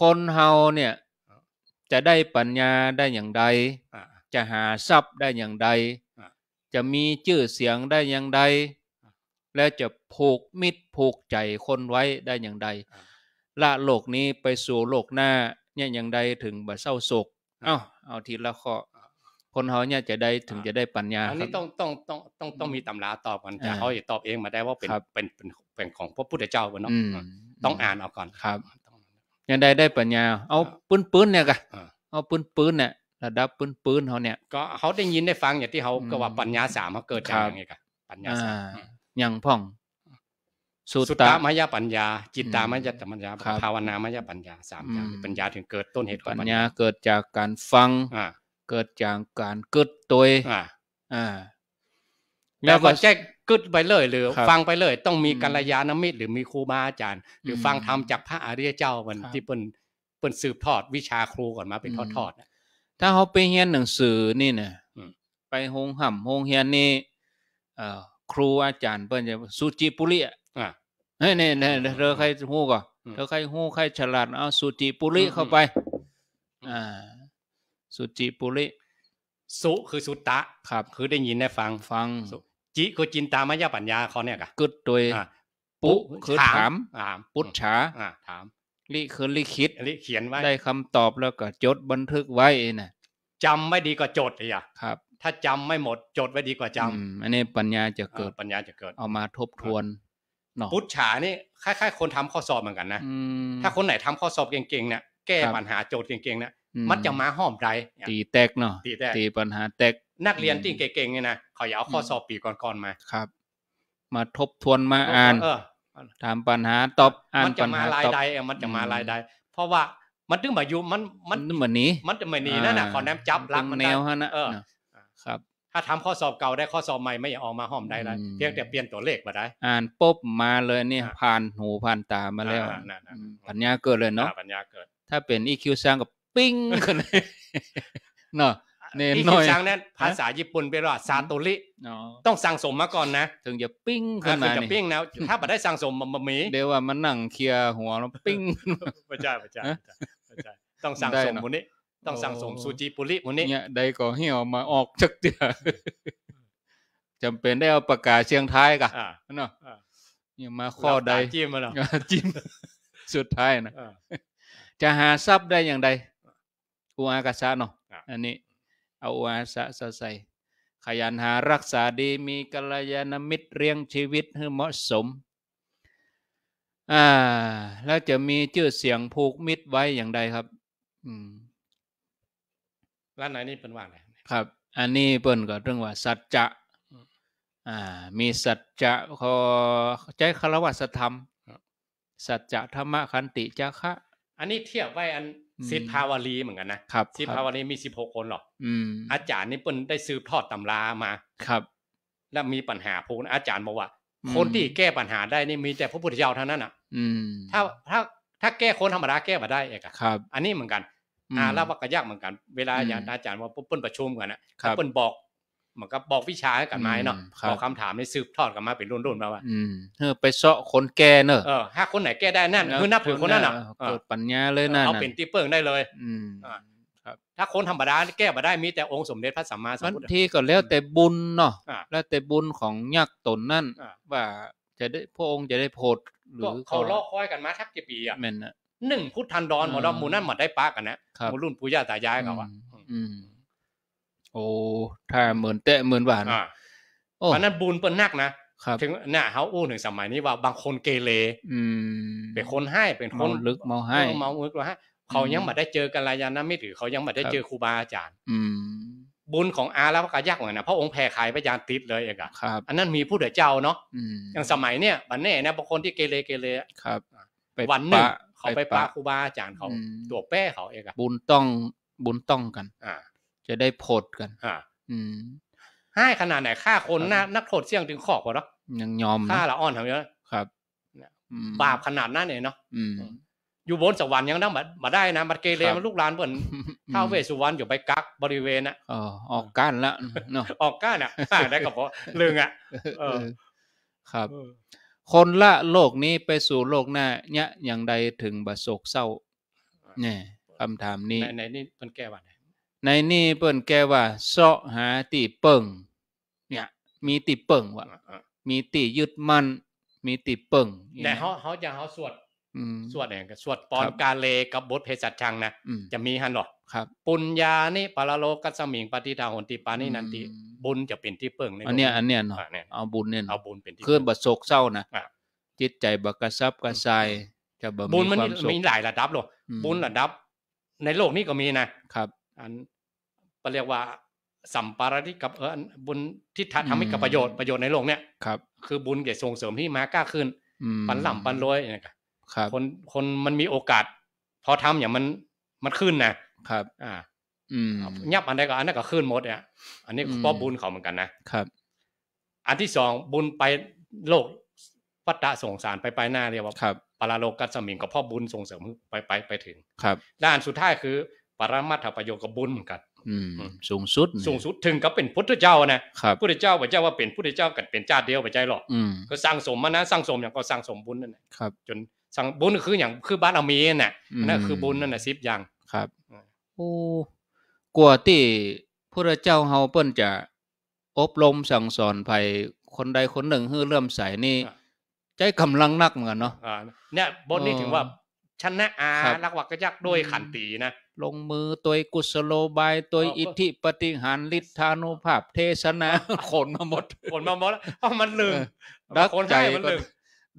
คนเฮาเนี่ยอะจะได้ปัญญาได้อย่างใดอ่าจะหาทรัพย์ได้อย่างใดอะจะมีชื่อเสียงได้อย่างใดอะและจะผูกมิตรผูกใจคนไว้ได้อย่างใดอะละโลกนี้ไปสู่โลกหน้าเนี่ยอย่างใดถึงบ่เศร้าโศกอะเอ้าเอาทีละข้อ คนเฮาเนี่ยจะได้ถึงอะจะได้ปัญญาอันครันี้บต้องต้องต้องต้องต้องมีตำราตอบกันแต่อ่าเขาจะตอบเองมาได้ว่าเป็นครับเป็นเป็นเป็นของพระพุทธเจ้าบ่เนาะอืมต้องอ่านเอาก่อนครับต้องยังได้ได้ปัญญา เอาอะปืนปืนๆเนี่ยกะอ่าเอาปืนปืนๆเนี่ยระดับปืนปืนๆเขาเนี่ย ก็เขาได้ยินได้ฟังอย่างที่เขาอืมก็ว่าปัญญาสามเขาเกิดจากครับอย่างไงกันปัญญาอ่าสามอืมยังพ่อง สุสุตตะตามายาปัญญา จิตตามายาปัญญาครับภาวนามายาปัญญาสามอย่างอืมปัญญาถึงเกิดต้นเหตุของปัญปัญญาญาเกิดจากการฟังอ่า เกิดจากการกึดตัวอ่าอ่าแล้แล้ววก็ก็แจ้งกึดไปเลย หรือครับฟังไปเลย ต้องมีอืมกัลยาณมิตรหรือมีครูบาอาจารย์ หรืออมฟังธรรมจากพระอริยเจ้ามันครับที่เปิ้นเปิ้นสืบทอดวิชาครูก่อนมาเป็นอืมทอดๆน่ะถ้าเขาไปเรียนหนังสือนี่เนี่ยอืมไปโรงห่ำโรงเรียนนี่เอ่อครูอาจารย์เปิ้นจะสุจิปุริอะอ่าเฮ้ยนี่นี่เธอใครฮู้ก่อนอืมเธอใครฮู้ใครฉลาดเอาสุจิปุริอืมเข้าไปอืมอ่า สุจิปุริ สุคือสุตตะครับ คือได้ยินได้ฟังฟังสุจิคือจินตามายาปัญญาเขาเนี่ยกะกึดโดยอ่าปุคือถามอ่าปุจฉาอ่าถามลิคือลิคิดอันนี้เขียนไว้ได้คำตอบแล้วก็จดบันทึกไว้น่ะจำไม่ดีกว่าจดเลยอะครับ ถ้าจำไม่หมดจดไว้ดีกว่าจอืมอันนี้ปัญญาจะำเกิดอ่าปัญญาจะเกิดเอามาทบทวนเนาะพุทธานี่คล้ายๆ คนทำข้อสอบเหมือนกันนะอืมถ้าคนไหนทำข้อสอบเก่งๆเนี่ยแก้ครับปัญหาโจทย์เก่งๆเนี่ยอื มันจะมาห้อมใจเนี่ยตีแตกเนาะตีแตกตีปัญหาแตกนักเรียนอืมที่เก่งๆเนี่ยนะเขาอย่าเอาข้ออมสอบปีก่อนๆมาครับ มาทบทวนมาอ่านเออถามปัญหาตอบอ่านมันจะปัญมาหาลายตอบใดเออมันจะมาอืมลายใดเพราะว่ามันถึงมาอยู่มันมัมันนเหมือนนี้ มันจะไม่หนีนั่นน่ะขอแนมจับหลักมันแนได้วฮะนะเออครับ ถ้าทำข้อสอบเก่าได้ข้อสอบใหม่ไม่ออกมาห้อมได้เลยอืมเพียงแต่เปลี่ยนตัวเลขมาได้ อ่านปุ๊บมาเลยเนี่ยอ่าผ่านหูผ่านตามาแล้วอ่านั่นๆอืมปัญญาเกิดเลยเนาะอ่ปัญญาเกิด ถ้าเป็น EQ สร้างกับ ปิ้งกันเลยเนาะเน้นอีกหน่อยครั้งนั้นภาษาญี่ปุ่นเรียกว่าซาโตริเนาะต้องสั่งสมมาก่อนนะถึงจะปิ้งคืขึ้นมาจะนี่ปิ้งนะถ้าไม่ได้สั่งสมมันมันมีเดี๋ยวว่ามันนั่งเคลียร์หัวแล้วปิ้งไม่ใช่ไม่ใช่ไม่ใช่ไม่ใช่ต้องสั่งได้สมเนอะหมูนี้ต้องสั่งสมโอ้ซูจิปุริหมูนี้เนี่ยใดก็เหี่ยวมาออกจักเดียวจำเป็นได้เอาปากกาเชียงท้ายกะอ่าเนาะอ่าเนี่ยมาข้อใดรับตาจิ้มมาเนาะจิ้มสุดท้ายนะอ่าจะหาทรัพย์ได้อย่างใด อุอากาศะเนาะอะอันนี้ เอาอุอาสะสะใส่ขยันหารักษาดีมีกัลยาณมิตรเรียงชีวิตให้เหมาะสมอ่าแล้วจะมีชื่อเสียงผูกมิตรไว้อย่างใดครับ อืมร้านไหนนี่เป็นว่าไงครับ อันนี้เปิ้นก็เรื่องว่า สัจจะอืมอ่า มีสัจจะขอใจคารวะธรรมครับสัจจะธรรมะขันติจาคะอันนี้เทียบไว้อัน อืมสิทธภาวลีเหมือนกันนะครับสิทธครัภาบวลีมีสิบหกคนหรอกอืมอาจารย์นี่เปิ้นได้สืบทอดตำรามาครับ แล้วมีปัญหาพวกนั้นอาจารย์บอกว่าอืมคนที่แก้ปัญหาได้นี่มีแต่พระพุทธเจ้าเท่านั้นอะอืมถ้าถ้าถ้าแก้คนธรรมดาแก้มาได้เอกอะครับอันนี้เหมือนกันอืมอ่าแล้วว่าก็ยากเหมือนกัน เวลาอืมอย่างอาจารย์ว่าเปิ้นประชุมกันนะครับถ้าเปิ้นบอก เหมือนกับบอกวิชาให้กันมาเนาะอืมครับบอกคำถามนี่สืบทอดกันมาเป็นรุ่นๆมาว่าอืมเออไปเสาะคนแก่เนอะเออถ้าคนไหนแก้ได้นั่นคือนับถือคนนั้นอะเเอเกิอดปัญญาเลยนั่นเอาน่ะเป็นตีเปิงได้เลยอืมอ่าครับถ้าคนธรรมดาแก้มาได้มีแต่องค์สมเด็จพระสัมมาสัมบางพุทธทีก็แล้วแต่บุญเนาะอ่าแล้วแต่บุญของยักษ์ตนนั่นอ่าว่าจะได้พระองค์จะได้โพดหรืก็อเขาลอกคอยกันมาทักกี่ปีอะแม่นนะหนึ่งพุทธันดรหมดแล้วอ่าหมู่นั่นหมดได้ปากันนะครับหมู่รุ่นปู่ย่าตายายเขาอะอืมอืม โอ้ถ้าหมื่นแตะหมื่นบาทอ่าโอ้เพราะนั้นบุญเปิ้นนักนะครับถึงน่ะเขาอู้ถึงสมัยนี้ว่าบางคนเกเรอืมเป็นคนให้เป็นคเมานลึกเมาให้เออเมาลึกว่าให้เขายังไม่ได้เจอกัลยาณมิตรหรือเขายังไม่ได้ครับเจอครูบาอาจารย์ อืมบุญของอาแล้วก็ยากเหมือนกันนะเพราะองค์แผ่ขายพระยานติดเลยเองอะครับอันนั้นมีผู้เดือเจ้าเนาะอืมอย่างสมัยเนี่ยบันเน่นะบางคนที่เกเรเกเรครับไปวันหนึ่งปะเขาไปปาครูบาอาจารย์เขาอืมตัวแป้เขาเองอะบุญต้องบุญต้องกัน อ่า จะได้โพดกัน อ่า อืมให้ขนาดไหนฆ่าคนหน้านักโทษเสี่ยงถึงขอบพอเนาะยังยอมฆ่าเนาะละอ่อนทำเยอะครับอืมบาปขนาดนั้นเลยเนาะอืมอยู่บนสวรรค์ยังต้องมามาได้นะบัดเกเรครับมันลูกหลานเปิ่นท้าวเวสสุวรรณอยู่ไปกักบริเวณน่ะเออออกก้านละเนาะออกก้านอะฆ่าได้ก็เพราะลึงอะเออครับ คนละโลกนี้ไปสู่โลกหน้าเนี่ยอย่างใดถึงบะโศกเศร้าเนี่ยคำถามนี้ในในนี่เพิ่นแก้ว่าไง ในนี่เปิ้นแก้ว่าเสาะหาตีเปิงเนี่ยมีตีเปิงว่ะอ่ามีตียึดมั่นมีตีเปิงๆแต่เฮาเฮาจะเฮาสวดอืมสวดเนี่ยก็สวดปอนครับกาเลกับบทเพศสัจชังนะอืมจะมีหันหรอครับปุญญานี่ปาราโลกัสสมิงปฏิทาหนติปานินันติอืมบุญจะเป็นที่เปิงในโลกอันเนี้ยอันเนี้ยเนาะอ่เนี่ยเอาบุญเนี่ยเอาเนาะบุญเป็นที่คือบ่โศกเศร้านะอะจิตใจบ่กระซับกระส่ายจะบ่บุมีญมันความสุขมีหลายระดับหรอกอืมบุญระดับ ในโลกนี้ก็มีนะครับ อัน เรียกว่าสัมปาราธิกับเอออันบุญที่ทำให้กับประโยชน์ประโยชน์ในโลกเนี่ยครับ คือบุญเกี่ยวส่งเสริมที่มากล้าขึ้นอืมปันหล่ำปันรวยเนี่ยครับคนคนมันมีโอกาส พอทำอย่างมันมันขึ้นนะครับ อ่า อืมยับอันใดก็อันนั้นก็ขึ้นหมดเนี่ยอันนี้อืมเพราะบุญเขาเหมือนกันนะครับ อันที่สองบุญไปโลกวัฏฏะสงสารไปไปหน้าเรียกว่าครับปาราโลกัสสมิงกับพ่อบุญส่งเสริมไปไปไปถึงครับด้านสุดท้ายคือปรมัตถประโยชน์กับบุญเหมือนกันอืมอืม สูงสุด สูงสุดถึงกับเป็นพุทธเจ้านะครับพุทธเจ้าพระเจ้าว่าเป็นพุทธเจ้ากันเป็นเจ้าเดียวไปใจหรอกอืมก็สร้างสมมานะสร้างสมอย่างก็สร้างสมบุญนั่นแหละครับ จนสร้างบุญคืออย่างคือบารมีนั่นน่ะอืมนั่นคือบุญนั่นน่ะสิบอย่างครับอืมโอ้กว่าที่พระเจ้าเฮาเปิ้นจะอบรมสั่งสอนภัยคนใดคนหนึ่งให้เริ่อมใสนี่อะใจกำลังนักเหมือนกันเนาะอ่าเนี่ยบทนี้เออถึงว่า ชนะอาครับรักวักกยักษ์ด้วยขันตีนะ ลงมือตัวกุศโลบายตัวเอออิทธิปฏิหารฤทธานุภาพเทศนาขนมาหมดผลมาหมดแล้วเพราะมันลืมเออดักคนใจให้มันก็ลืม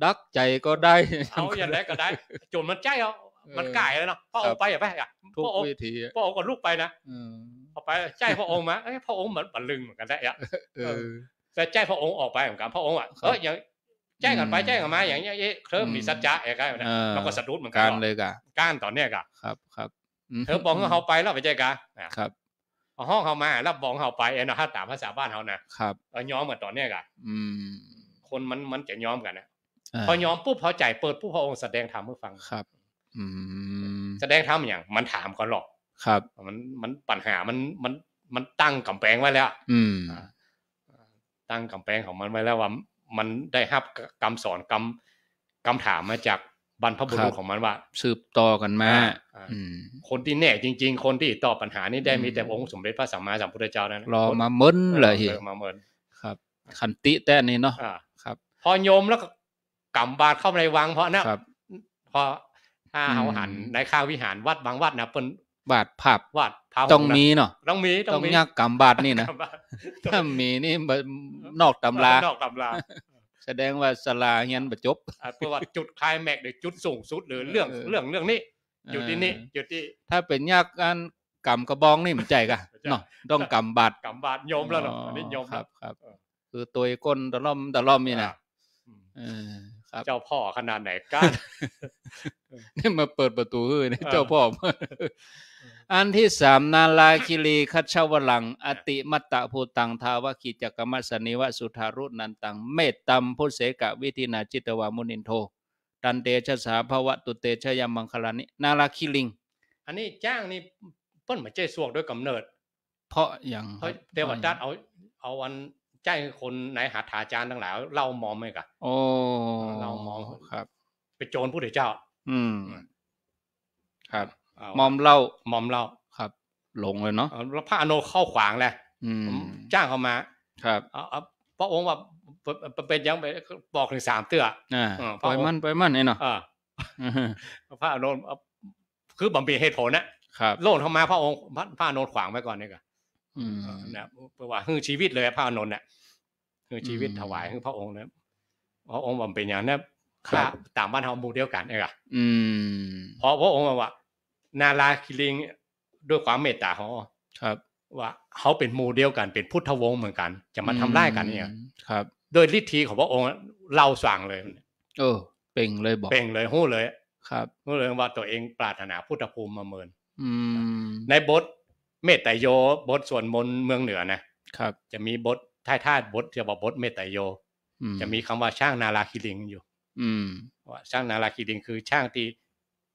ดักใจก็ได้เอาอย่างไรก็ได้จนมันใจเอาเออมันก่ายแล้วเนาะพ่อคอรังบค์ไปอย่าไปอะทุกพ่อองค์วิธีอะพ่อองค์ก็ลูกไปนะอืมเอาไปใจพระองค์มาเอ้ยพระองค์เหมือนบันลึงเหมือนกันได้อะเออแต่ใจพระองค์ออกไปเหมือนกันพระองค์อะครับเอออย่างแจ้งกันไปอืมแจ้งกันมาอย่างเงี้ยเอ๊ะเธอมีสัจจะอะไรกันนะเออแล้วก็สะดุดเหมือนกัการหรอเลยกะก้านตอนเนี้ยกะครับครับมเธอบอกให้เขาไปแล้วไปใจกะอะครับเอาห้องเขามาแล้วบอกเขาไปเอ็นะถ้าตามภาษาบ้านเขานะครับเออย้อมกันตอนเนี้ยกะอืมคนมันมันจะย้อมกันนะาพอย้อมปุ๊บพอใจเปิดปุ๊บพระองค์แสดงธรรมให้ฟังครับอืมแสดงธรรมอย่างมันถามก่อนหรอกครับ มันมันปัญหามันมันมันตั้งกำแพงไว้แล้ว อืมอ่าตั้งกำแพงของมันไว้แล้วว่า มันได้รับกำสอนกำกำถามมาจากบรรพบุรุษของมันว่า สืบต่อกันมาอ่าอ่าอืมคนที่แน่จริง ๆ คนที่ตอบปัญหานี้ได้อืมมีแต่องค์สมเด็จพระสัมมาสัมพุทธเจ้านั้นรอมาเมิ้นเลยออมาเมินครับ ขันติแต่นี่เนาะอ่าครับ พอโยมแล้วก็กำบาดเข้ามาในวังเพราะนะครับพอถ้าอืมเขาหันในข้าววิหารวัดบางวัดนะเปิ้นบาดภาพวาดพระ ต้องหงส์นะมีเนาะต้องมีต้ต้อองงมียักกำบาดนี่นะกำบาดถ้ามีนี่บ่นอกตำรานอกตำราแสดงว่าสลาเฮียนบ่จบอะเพราะว่าจุดคลายแม็กซ์หรือจุดสูงสุดหรือเรื่องเออเรื่องเรื่องนี้อยู่ที่นี่เอออยู่ที่ ถ้าเป็นยักอันกำกระบองนี่มันใจกะใจเนาะต้องกำบาดกำบาดโยมแล้วเนาะอันนี้โยมครับครับเออคือตัวก้นตะล่อมตะล่อมนี่นะอะอืม เออครับเจ้าพ่อขนาดไหนกล้านี่มาเปิดประตูเฮ้ยนี่เออเจ้าพ่อมาอันที่สามนาลาคิรีคัชวลัง อติมัตตะภูตังทาวกิจกรรมสนิวะสุทารุนันตัง เมตตัมพุเสกะวิธินาจิตวามุนินโทตันเตชะสาภวะตุเตชะยมังคลานินาลาคิลิง อันนี้จ้างนี่เปิ้นเหมือนใจสวกด้วยกำเนิด เพราะอย่างเพราะเทวทัตเอาเอาวัน จ้างคนในหาถาจารย์ทั้งหลายเล่ามอมไหมกะโอ้เรามองครับ ไปโจรผู้เดชเจ้า อืม ครับเอามอมเล่ามอมเล่าครับ หลงเลยเนาะเอาแล้วพระอโนเข้าขวางแหละอืมจ้างเขามา ครับเอาเอาพระองค์ว่าเป็นเป็นยังไปบอกถึงสามเตื้ออ่าเออปล่อยมันปล่อยมันไอ้เนาะอ่าอือฮึพระอานนท์เอาคือบำเพ็ญเหตุผลนะครับ โลดเข้ามาพระองค์พระพระอานนท์ขวางไว้ก่อนนี่ก็อืม นะเพราะว่าฮือชีวิตเลยพระอานนท์เนี่ยฮือชีวิตอืมถวายให้พระองค์นะพระองค์บำเพ็ญอย่างนั้นครัข้าบตามบ้านเฮาหมู่เดียวกันเองอะอืมเพราะพระองค์ว่า นาราคิลิงด้วยความเมตตาของครับ ว่าเขาเป็นหมู่เดียวกันเป็นพุทธวงศ์เหมือนกัน จะมาทำร้ายกันเนี่ยอืมครับ โดยฤทธิของพระองค์เล่าสั่งเลยเออเป่งเลยบอกเป่งเลยหู้เลย ครับหู้เลยว่าตัวเองปรารถนาพุทธภูมิมาเมินอืมในบท เมตไตรโยบทสวดมนต์เมืองเหนือนะครับ จะมีบทท้ายท่าบทที่ว่าบทเมตไตรโยอืมจะมีคำว่าช่างนาราคิริงอยู่ อืมว่าช่างนาราคิริงคือช่างที่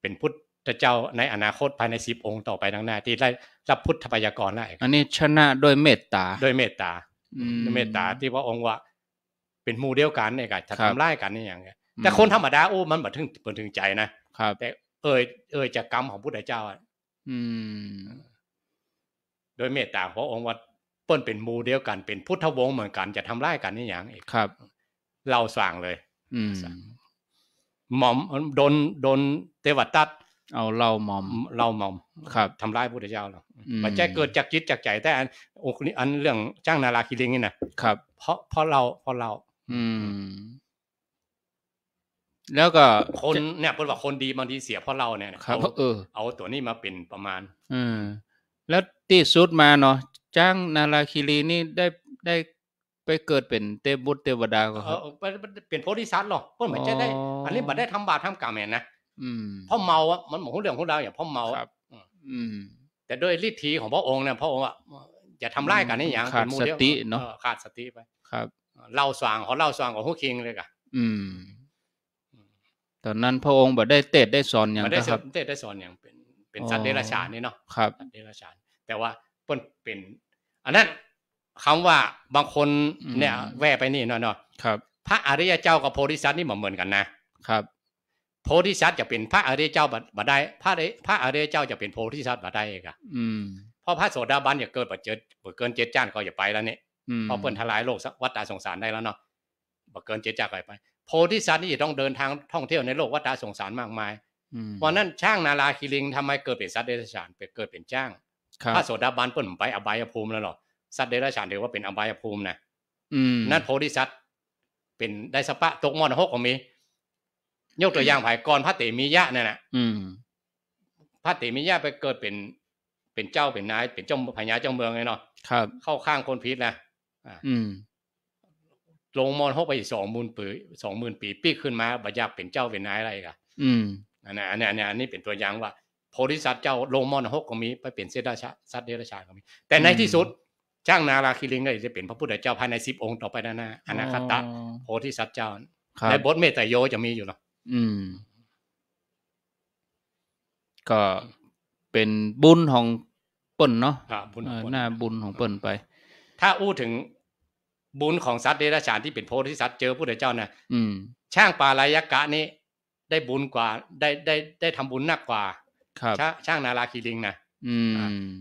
เป็นพุทธเจ้าในอนาคตภายในสิบองค์ต่อไปดังหน้า ที่ได้รับพุทธพยากรได้อันนี้ชนะด้วยเมตตาด้วยเมตตาอืมด้วยเมตตาที่พระองค์ว่า เป็นหมู่เดียวกันเนี่ยกันจะครับทำร้ายกันนี่อย่างเงี้ยอืมแต่คนธรรมดาโอ้มันบัถึงเปิดถึงใจนะครับแต่เอ่ยเอ่ยจากกรรมของพุทธเจ้าอะอืม โดยเมตตาของพระองค์ว่าเปิ้นเป็นหมู่เดียวกันเป็นพุทธวงศ์เหมือนกันจะทำร้ายกันนี่อย่างอีกครับ เราสั่งเลยอืมหม่อมโดนโดนเทวตัดเอาเหล่าหมอมเราหม่อมครับทำร้ายพุทธเจ้าเราอืมมันจะเกิดจากจิตจากใจแต่อันโอ้คนนี้อันเรื่องจ้างนาราคิริงนี่นะครับ เพราะเพราะเราเพราะเรา อืม แล้วก็คนเนี่ยเป็นว่าคนดีบางทีเสียเพราะเราเนี่ยครับ เอาเออเอาตัวนี้มาเป็นประมาณ อืมแล้ว ที่สุดมาเนาะจ้างนาราคิรีนี่ได้ได้ไปเกิดเป็นเทพบุตรเทวดาก็เอครับอเป็นโพธิสัตว์หรอกเพื่อนเหมือนจะได้อ๋ออัอันนี้บัดได้ทำบาปทำกรรมเห็นนะอืมเพราะเมาอะมันเหมือนเรื่องของเราอย่างเพราะเมาครับอืมแต่ด้วยฤทธิ์ของพระองค์เนี่ยพระองค์อะอย่าทำร้ายกันนี่อย่างขาดเป็นหมู่ยวสติเนอะออขาดสติไปครับเล่าสว่างของเล่าสว่างของฮู้คิงเลยกะอืม ตอนนั้นพระองค์บ่ได้เตศได้สอนอย่างมันได้นะสคอรับนได้ได้สอนอย่างเป็นเป็นสัตว์เดรัจฉานนี่เนาะครับสัตว์เดรัจฉาน แต่ว่าเปิ้นเป็น อันนั้นคำว่าบางคนอืมเนี่ยแวไปนี่เนาะเนาะครับ พระอริยเจ้ากับโพธิสัตว์นี่เหมือนกันนะครับ โพธิสัตว์จะเป็นพระอริยเจ้าบัดได้พระอริพระอริยเจ้าจะเป็นโพธิสัตว์บัดได้เองอะอืมเพราะพระโสดาบันอย่าเกิดบัดเจิดบ่เกินเจ็ดจ้านก็อย่าไปแล้วนี่อืมเพราะเปิ้นทลายโลกวัฏฏะสงสารได้แล้วเนาะบ่เกินเจ็ดจ้านก็อย่าไป โพธิสัตว์นี่ต้องเดินทางท่องเที่ยวในโลกวัฏฏะสงสารมากมายอืมเพราะนั้นช่างนาราคิริงทำไมเกิดเป็นสัตว์เดรัจฉานไปเกิดเป็นจ้างครับ พระโสดาบันเปิ้นไปอบายภูมิแล้วหรอสัตว์เดรัจฉานถือว่าเป็นอบายภูมินะอืมนั่นโพธิสัตว์เป็นได้สปะตกมอนหกก็มียกตัวอย่างไผ่ก่อนพระเตมียะเนี่ยนะอืมพระเตมียะไปเกิดเป็น เป็นเจ้าเป็นนาย เป็นเจ้าพญาเจ้าเมืองเลยเนาะครับ เข้าข้างคนพิษนะอ่าอืมลงมอนหกไปสองหมื่นปีสองหมื่นปีปีขึ้นมาบัญญัติเป็นเจ้าเป็นนายอะไรกันอืมอันนี้อันนี้อันนี้อันนี้เป็นตัวอย่างว่า โพธิสัตว์เจ้าลงมอนหกก็มีไปเป็นเสดาชะสัตว์เดรัจฉานก็มี แต่ในที่สุดจ้างนาราคิริงก็จะเป็นพระพุทธเจ้าภายในสิบองค์ต่อไปด้านหน้าอนาคตะอ๋อโพธิสัตว์เจ้าครับในบทเมตไตรโยจะมีอยู่เนาะอืม ก็เป็นบุญของเปิ้นเนาะอ่าบุญเออบุญหน้าบุญของเปิ้นไป ถ้าอู้ถึงบุญของสัตว์เดรัจฉานที่เป็นโพธิสัตว์เจอพระพุทธเจ้านะอืม ช่างปาลายกะนี่ได้บุญกว่า ได้ได้ได้ทำบุญหนักกว่า ครับช่างช่างนาราคีลิงนะอืม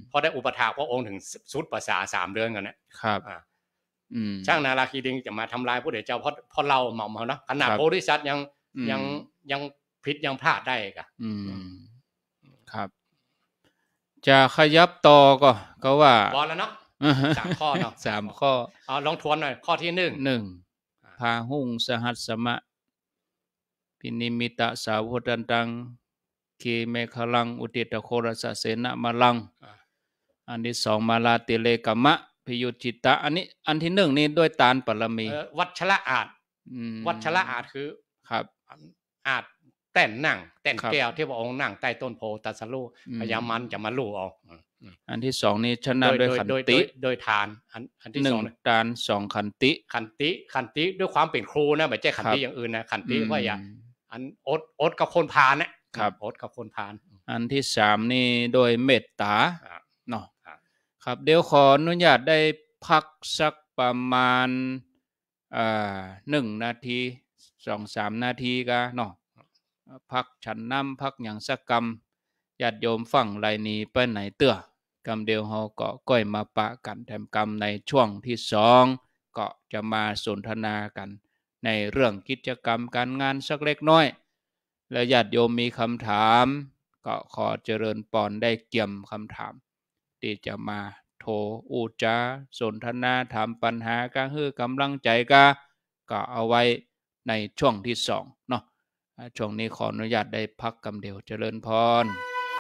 เพราะได้อุปถากพระองค์ถึงสุดภาษาสามเดือนกันนะครับอ่าอืมช่างนาราคีลิงจะมาทำลายพระพุทธเจ้าเพราะเพราะเราเมาเมานะขนาดครับโพธิสัตว์ยังอืมยังยังผิดยังพลาดได้กะอืมครับ จะขยับต่อก็ก็ว่าบอลแล้วเนาะสามข้อเนาะสามข้อเอาลองทวนหน่อยข้อที่หนึ่งหนึ่งพาหุงสหัสสมะพินิมิตะสาวุตันตัง คีเมฆลัง อุติตโครสะเสนะมาลังอ่าอันที่สองมาลาติเลกมะพิยุจิตะ อันนี้ อันที่หนึ่งนี่ด้วยตานปรมีเอ่อวัชระอาจมวัชระอาจคือ ครับ อาจแต่นนั่งแต่นครับแก้วที่พระองค์นั่งใต้ต้นโพธิ์ตรัสรู้อืมพญามันจะมาลู่เอาอืมอืมอันที่สองนี่ชนะด้วยขันโดยติโดยโดยทาน อันอันที่หนึ่สงองเนี่ยตานสองขันติ ขันติขันติด้วยความเป็นครูนะไม่ใช่ขันติครับอย่างอื่นนะขันติอืมว่าอย่าอันอดอดกับคนพาลนะ ครับอดกับคนพาลอันที่สามนี่โดยเมตตาอ่าเนาะครับครับเดี๋ยวขออนุญาตได้พักสักประมาณอ่าหนึ่งนาทีสองสามนาทีก็เนาะพักฉันน้ำพักอย่างสักกรรมญาติโยมฟังไรนี้ไปไหนเตื้อกำเดียวเฮาก็ก้อยมาปะกันแถมกรรมในช่วงที่สองก็จะมาสนทนากัน ในเรื่องกิจกรรมการงานสักเล็กน้อย แล้วญาติโยมมีคำถาม ก็ขอเจริญปอนได้เกี่ยมคำถาม ที่จะมาโทอูจาสนทนาถามปัญหาก็คือกำลังใจก็ก็เอาไว้ในช่วงที่สองเนาะช่วงนี้ขออนุญาตได้พักกำเดียวเจริญพร